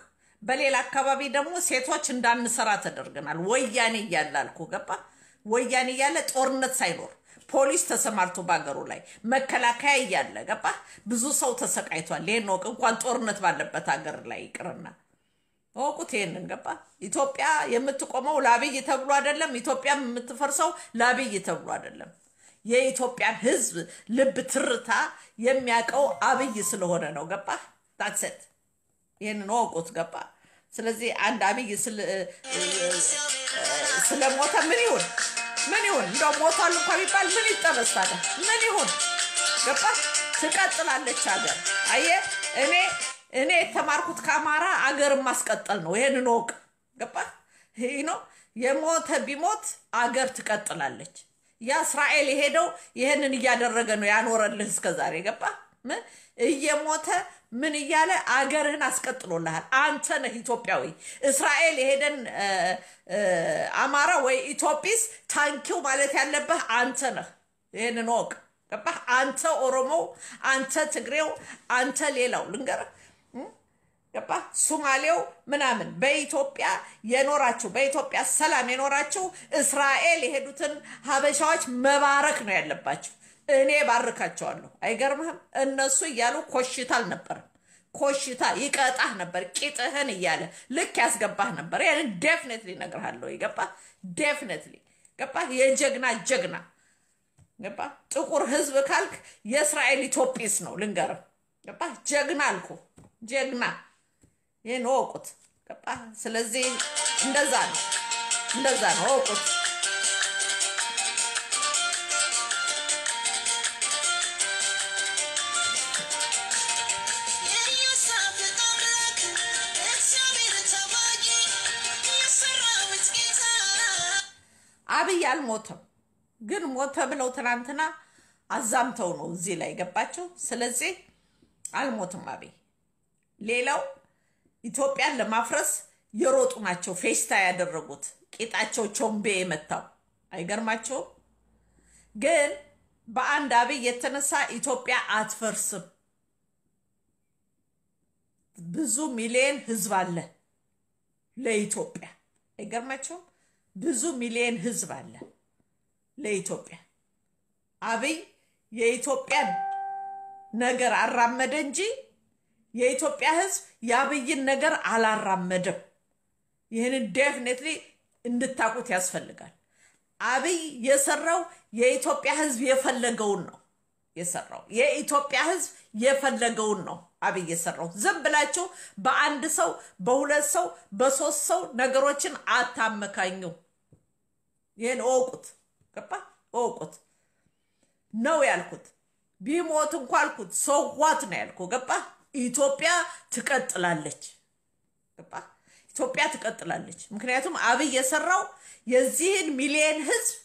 በሌላ አካባቢ ደግሞ ሴቶች እንዳንሰራ ተደርገናል። ወያኔ እያለ አልኩ ገባ ወያኔ እያለ ጦርነት ሳይኖር ፖሊስ ተሰማርቶ በሀገሩ ላይ መከላከያ እያለ ገባ ብዙ ሰው ተሰቃይቷል። ይህን ወቅ እንኳን ጦርነት ባለበት ሀገር ላይ ይቅርና እወቁት። ይህንን ገባ ኢትዮጵያ የምትቆመው ለአብይ ተብሎ አይደለም። ኢትዮጵያ የምትፈርሰው ለአብይ ተብሎ አይደለም። የኢትዮጵያን ሕዝብ ልብ ትርታ የሚያውቀው አብይ ስለሆነ ነው። ገባ ታትሰት ይህንን እወቁት። ገባ ስለዚህ አንድ አብይ ስለ- ስለሞተ ምን ይሁን ምን ይሁን? እንደው ሞቷል እንኳ ቢባል ምን ታዲያ? ምን ይሁን? ገባ? ትቀጥላለች ሀገር። አየህ እኔ እኔ የተማርኩት ከአማራ አገርን ማስቀጠል ነው። ይሄንን እወቅ። ገባ? ነው። የሞተ ቢሞት አገር ትቀጥላለች። ያ እስራኤል የሄደው ይህንን እያደረገ ነው ያኖረልህ እስከ ዛሬ ገባ እየሞተ ምን እያለ አገርህን አስቀጥሎልሃል። አንተ ነህ ኢትዮጵያዊ። እስራኤል የሄደን አማራ ወይ ኢትዮጲስ ታንኪው ማለት ያለብህ አንተ ነህ። ይህንን ወቅ ገባህ? አንተ ኦሮሞው፣ አንተ ትግሬው፣ አንተ ሌላው ልንገርህ ገባ ሱማሌው ምናምን በኢትዮጵያ የኖራችሁ በኢትዮጵያ ሰላም የኖራችሁ እስራኤል የሄዱትን ሀበሻዎች መባረክ ነው ያለባችሁ። እኔ ባርካቸዋለሁ። አይገርምህም? እነሱ እያሉ ኮሽታ አልነበረም። ኮሽታ ይቀጣህ ነበር፣ ቂጥህን እያለ ልክ ያስገባህ ነበር። ይህን definitely እነግርሃለሁ። ይገባ definitely ገባ የጀግና ጀግና ገባ ጥቁር ህዝብ ካልክ የእስራኤል ኢትዮጲስ ነው ልንገርህ። ገባ ጀግና አልኩ ጀግና ይህን እወቁት። ገባ ስለዚህ እንደዛ ነው እንደዛ ነው እወቁት። አብይ አልሞተም፣ ግን ሞተ ብለው ትናንትና አዛምተው ነው እዚህ ላይ ገባቸው። ስለዚህ አልሞትም አብይ። ሌላው ኢትዮጵያን ለማፍረስ የሮጡ ናቸው ፌስታ ያደረጉት ቂጣቸው ቾምቤ የመታው አይገርማቸውም? ግን በአንድ አብይ የተነሳ ኢትዮጵያ አትፈርስም። ብዙ ሚሊዮን ህዝብ አለ ለኢትዮጵያ አይገርማቸውም? ብዙ ሚሊዮን ህዝብ አለ ለኢትዮጵያ። አብይ የኢትዮጵያን ነገር አራመደ እንጂ የኢትዮጵያ ህዝብ የአብይን ነገር አላራመደም። ይህንን ዴፍኔትሊ እንድታቁት ያስፈልጋል። አብይ የሰራው የኢትዮጵያ ህዝብ የፈለገውን ነው የሰራው። የኢትዮጵያ ህዝብ የፈለገውን ነው አብይ የሰራው። ዝም ብላችሁ በአንድ ሰው፣ በሁለት ሰው፣ በሶስት ሰው ነገሮችን አታመካኙ። ይህን እወቁት። ገባ? እወቁት ነው ያልኩት። ቢሞት እንኳ አልኩት ሰዋት ነው ያልኩ። ገባ? ኢትዮጵያ ትቀጥላለች። ገባ? ኢትዮጵያ ትቀጥላለች። ምክንያቱም አብይ የሰራው የዚህን ሚሊየን ህዝብ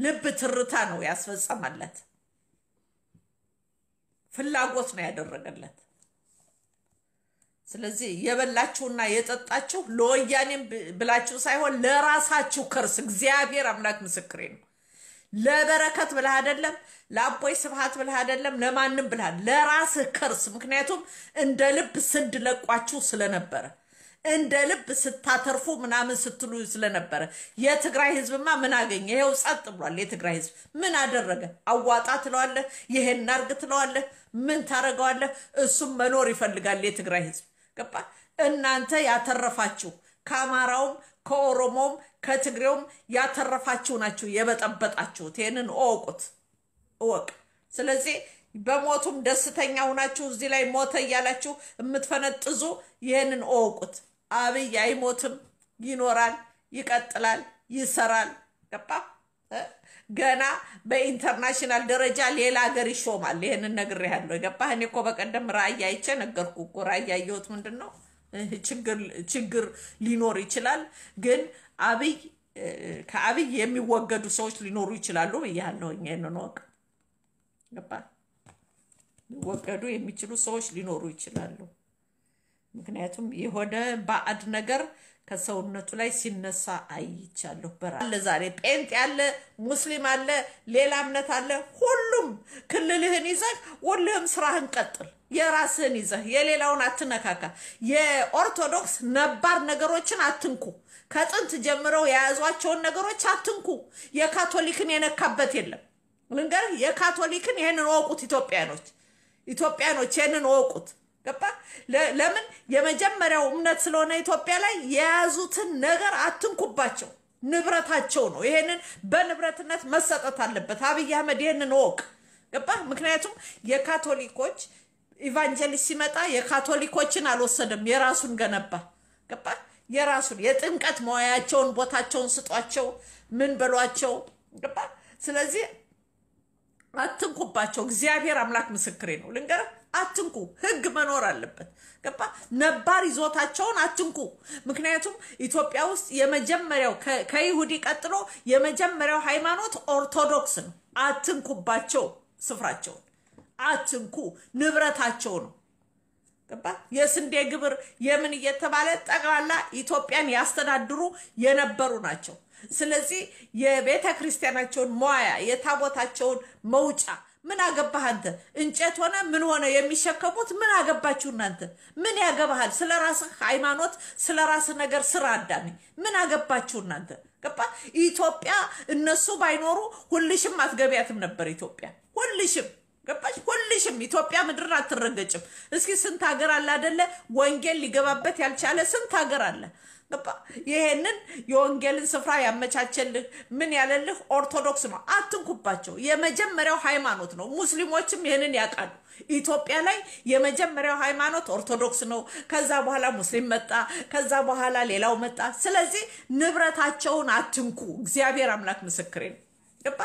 ልብ ትርታ ነው ያስፈጸማለት። ፍላጎት ነው ያደረገለት። ስለዚህ የበላችሁና የጠጣችሁ ለወያኔም ብላችሁ ሳይሆን ለራሳችሁ ከርስ እግዚአብሔር አምላክ ምስክሬ ነው። ለበረከት ብለህ አይደለም፣ ለአቦይ ስብሃት ብለህ አይደለም፣ ለማንም ብለህ ለራስህ ከርስ። ምክንያቱም እንደ ልብ ስድ ለቋችሁ ስለነበረ እንደ ልብ ስታተርፉ ምናምን ስትሉ ስለነበረ የትግራይ ህዝብማ ምን አገኘ? ይኸው ጸጥ ብሏል። የትግራይ ህዝብ ምን አደረገ? አዋጣ ትለዋለህ፣ ይሄን አርግ ትለዋለህ፣ ምን ታደርገዋለህ? እሱም መኖር ይፈልጋል የትግራይ ህዝብ ገባ። እናንተ ያተረፋችሁ ከአማራውም ከኦሮሞም ከትግሬውም ያተረፋችሁ ናችሁ የበጠበጣችሁት። ይህንን እወቁት፣ እወቅ። ስለዚህ በሞቱም ደስተኛ ሁናችሁ እዚህ ላይ ሞተ እያላችሁ የምትፈነጥዙ ይህንን እወቁት። አብይ አይሞትም፣ ይኖራል፣ ይቀጥላል፣ ይሰራል። ገባ ገና በኢንተርናሽናል ደረጃ ሌላ ሀገር ይሾማል። ይህንን ነግሬሃለሁ። የገባህ እኔ እኮ በቀደም ራእይ አይቼ ነገርኩ እኮ። ራእይ ያየሁት ምንድን ነው? ችግር ሊኖር ይችላል፣ ግን አብይ ከአብይ የሚወገዱ ሰዎች ሊኖሩ ይችላሉ ብያለሁ። ይህንን ወቅ ገባህ? ሊወገዱ የሚችሉ ሰዎች ሊኖሩ ይችላሉ። ምክንያቱም የሆነ ባዕድ ነገር ከሰውነቱ ላይ ሲነሳ አይቻለሁ። በራለ ዛሬ ጴንጤ አለ፣ ሙስሊም አለ፣ ሌላ እምነት አለ። ሁሉም ክልልህን ይዘህ ሁልህም ስራህን ቀጥል። የራስህን ይዘህ የሌላውን አትነካካ። የኦርቶዶክስ ነባር ነገሮችን አትንኩ። ከጥንት ጀምረው የያዟቸውን ነገሮች አትንኩ። የካቶሊክን የነካበት የለም። ልንገርህ፣ የካቶሊክን ይህንን ወቁት ኢትዮጵያኖች፣ ኢትዮጵያኖች ይህንን እወቁት። ገባ? ለምን የመጀመሪያው እምነት ስለሆነ ኢትዮጵያ ላይ የያዙትን ነገር አትንኩባቸው። ንብረታቸው ነው። ይሄንን በንብረትነት መሰጠት አለበት። አብይ አህመድ ይሄንን እወቅ ገባ? ምክንያቱም የካቶሊኮች evangelist ሲመጣ የካቶሊኮችን አልወሰደም፣ የራሱን ገነባ። ገባ? የራሱን የጥምቀት መዋያቸውን ቦታቸውን ስጧቸው፣ ምን በሏቸው። ገባ? ስለዚህ አትንኩባቸው። እግዚአብሔር አምላክ ምስክሬ ነው። ልንገርህ አትንኩ። ህግ መኖር አለበት። ገባ? ነባር ይዞታቸውን አትንኩ። ምክንያቱም ኢትዮጵያ ውስጥ የመጀመሪያው ከይሁዲ ቀጥሎ የመጀመሪያው ሃይማኖት ኦርቶዶክስ ነው። አትንኩባቸው። ስፍራቸውን አትንኩ። ንብረታቸው ነው። ገባ የስንዴ ግብር የምን እየተባለ ጠቅላላ ኢትዮጵያን ያስተዳድሩ የነበሩ ናቸው። ስለዚህ የቤተ ክርስቲያናቸውን መዋያ የታቦታቸውን መውጫ ምን አገባህ አንተ? እንጨት ሆነ ምን ሆነ የሚሸከሙት ምን አገባችሁ እናንተ? ምን ያገባሃል? ስለ ራስህ ሃይማኖት፣ ስለ ራስህ ነገር ስራ አዳሚ ምን አገባችሁ እናንተ? ገባ ኢትዮጵያ እነሱ ባይኖሩ ሁልሽም አትገቢያትም ነበር ኢትዮጵያ ሁልሽም ገባሽ? ሁልሽም ኢትዮጵያ ምድርን አትረገጭም። እስኪ ስንት ሀገር አለ አደለ? ወንጌል ሊገባበት ያልቻለ ስንት ሀገር አለ። ገባ? ይሄንን የወንጌልን ስፍራ ያመቻቸልህ ምን ያለልህ ኦርቶዶክስ ነው። አትንኩባቸው። የመጀመሪያው ሃይማኖት ነው። ሙስሊሞችም ይህንን ያውቃሉ። ኢትዮጵያ ላይ የመጀመሪያው ሃይማኖት ኦርቶዶክስ ነው። ከዛ በኋላ ሙስሊም መጣ። ከዛ በኋላ ሌላው መጣ። ስለዚህ ንብረታቸውን አትንኩ። እግዚአብሔር አምላክ ምስክሬ ነው። ገባ?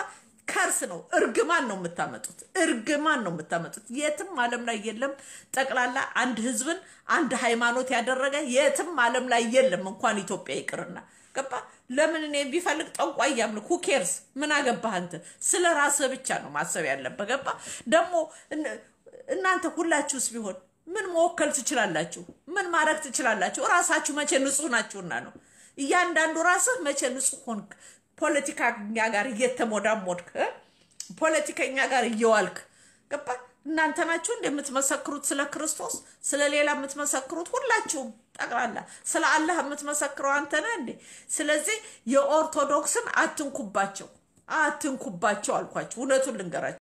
ከርስ ነው። እርግማን ነው የምታመጡት። እርግማን ነው የምታመጡት። የትም ዓለም ላይ የለም። ጠቅላላ አንድ ህዝብን አንድ ሃይማኖት ያደረገ የትም ዓለም ላይ የለም። እንኳን ኢትዮጵያ ይቅርና ገባ። ለምን እኔ ቢፈልግ ጠንቋይ ያምልክ ሁኬርስ ምን አገባህ አንተ? ስለ ራስህ ብቻ ነው ማሰብ ያለበት። ገባ። ደግሞ እናንተ ሁላችሁስ ቢሆን ምን መወከል ትችላላችሁ? ምን ማድረግ ትችላላችሁ? ራሳችሁ መቼ ንጹህ ናችሁና ነው። እያንዳንዱ ራስህ መቼ ንጹህ ሆንክ? ፖለቲከኛ ጋር እየተሞዳሞድክ ፖለቲከኛ ጋር እየዋልክ ገባ። እናንተ ናችሁ እንደምትመሰክሩት ስለ ክርስቶስ፣ ስለ ሌላ የምትመሰክሩት ሁላችሁም ጠቅላላ ስለ አላህ የምትመሰክረው አንተ ነህ እንዴ? ስለዚህ የኦርቶዶክስን አትንኩባቸው፣ አትንኩባቸው አልኳቸው። እውነቱን ልንገራቸው።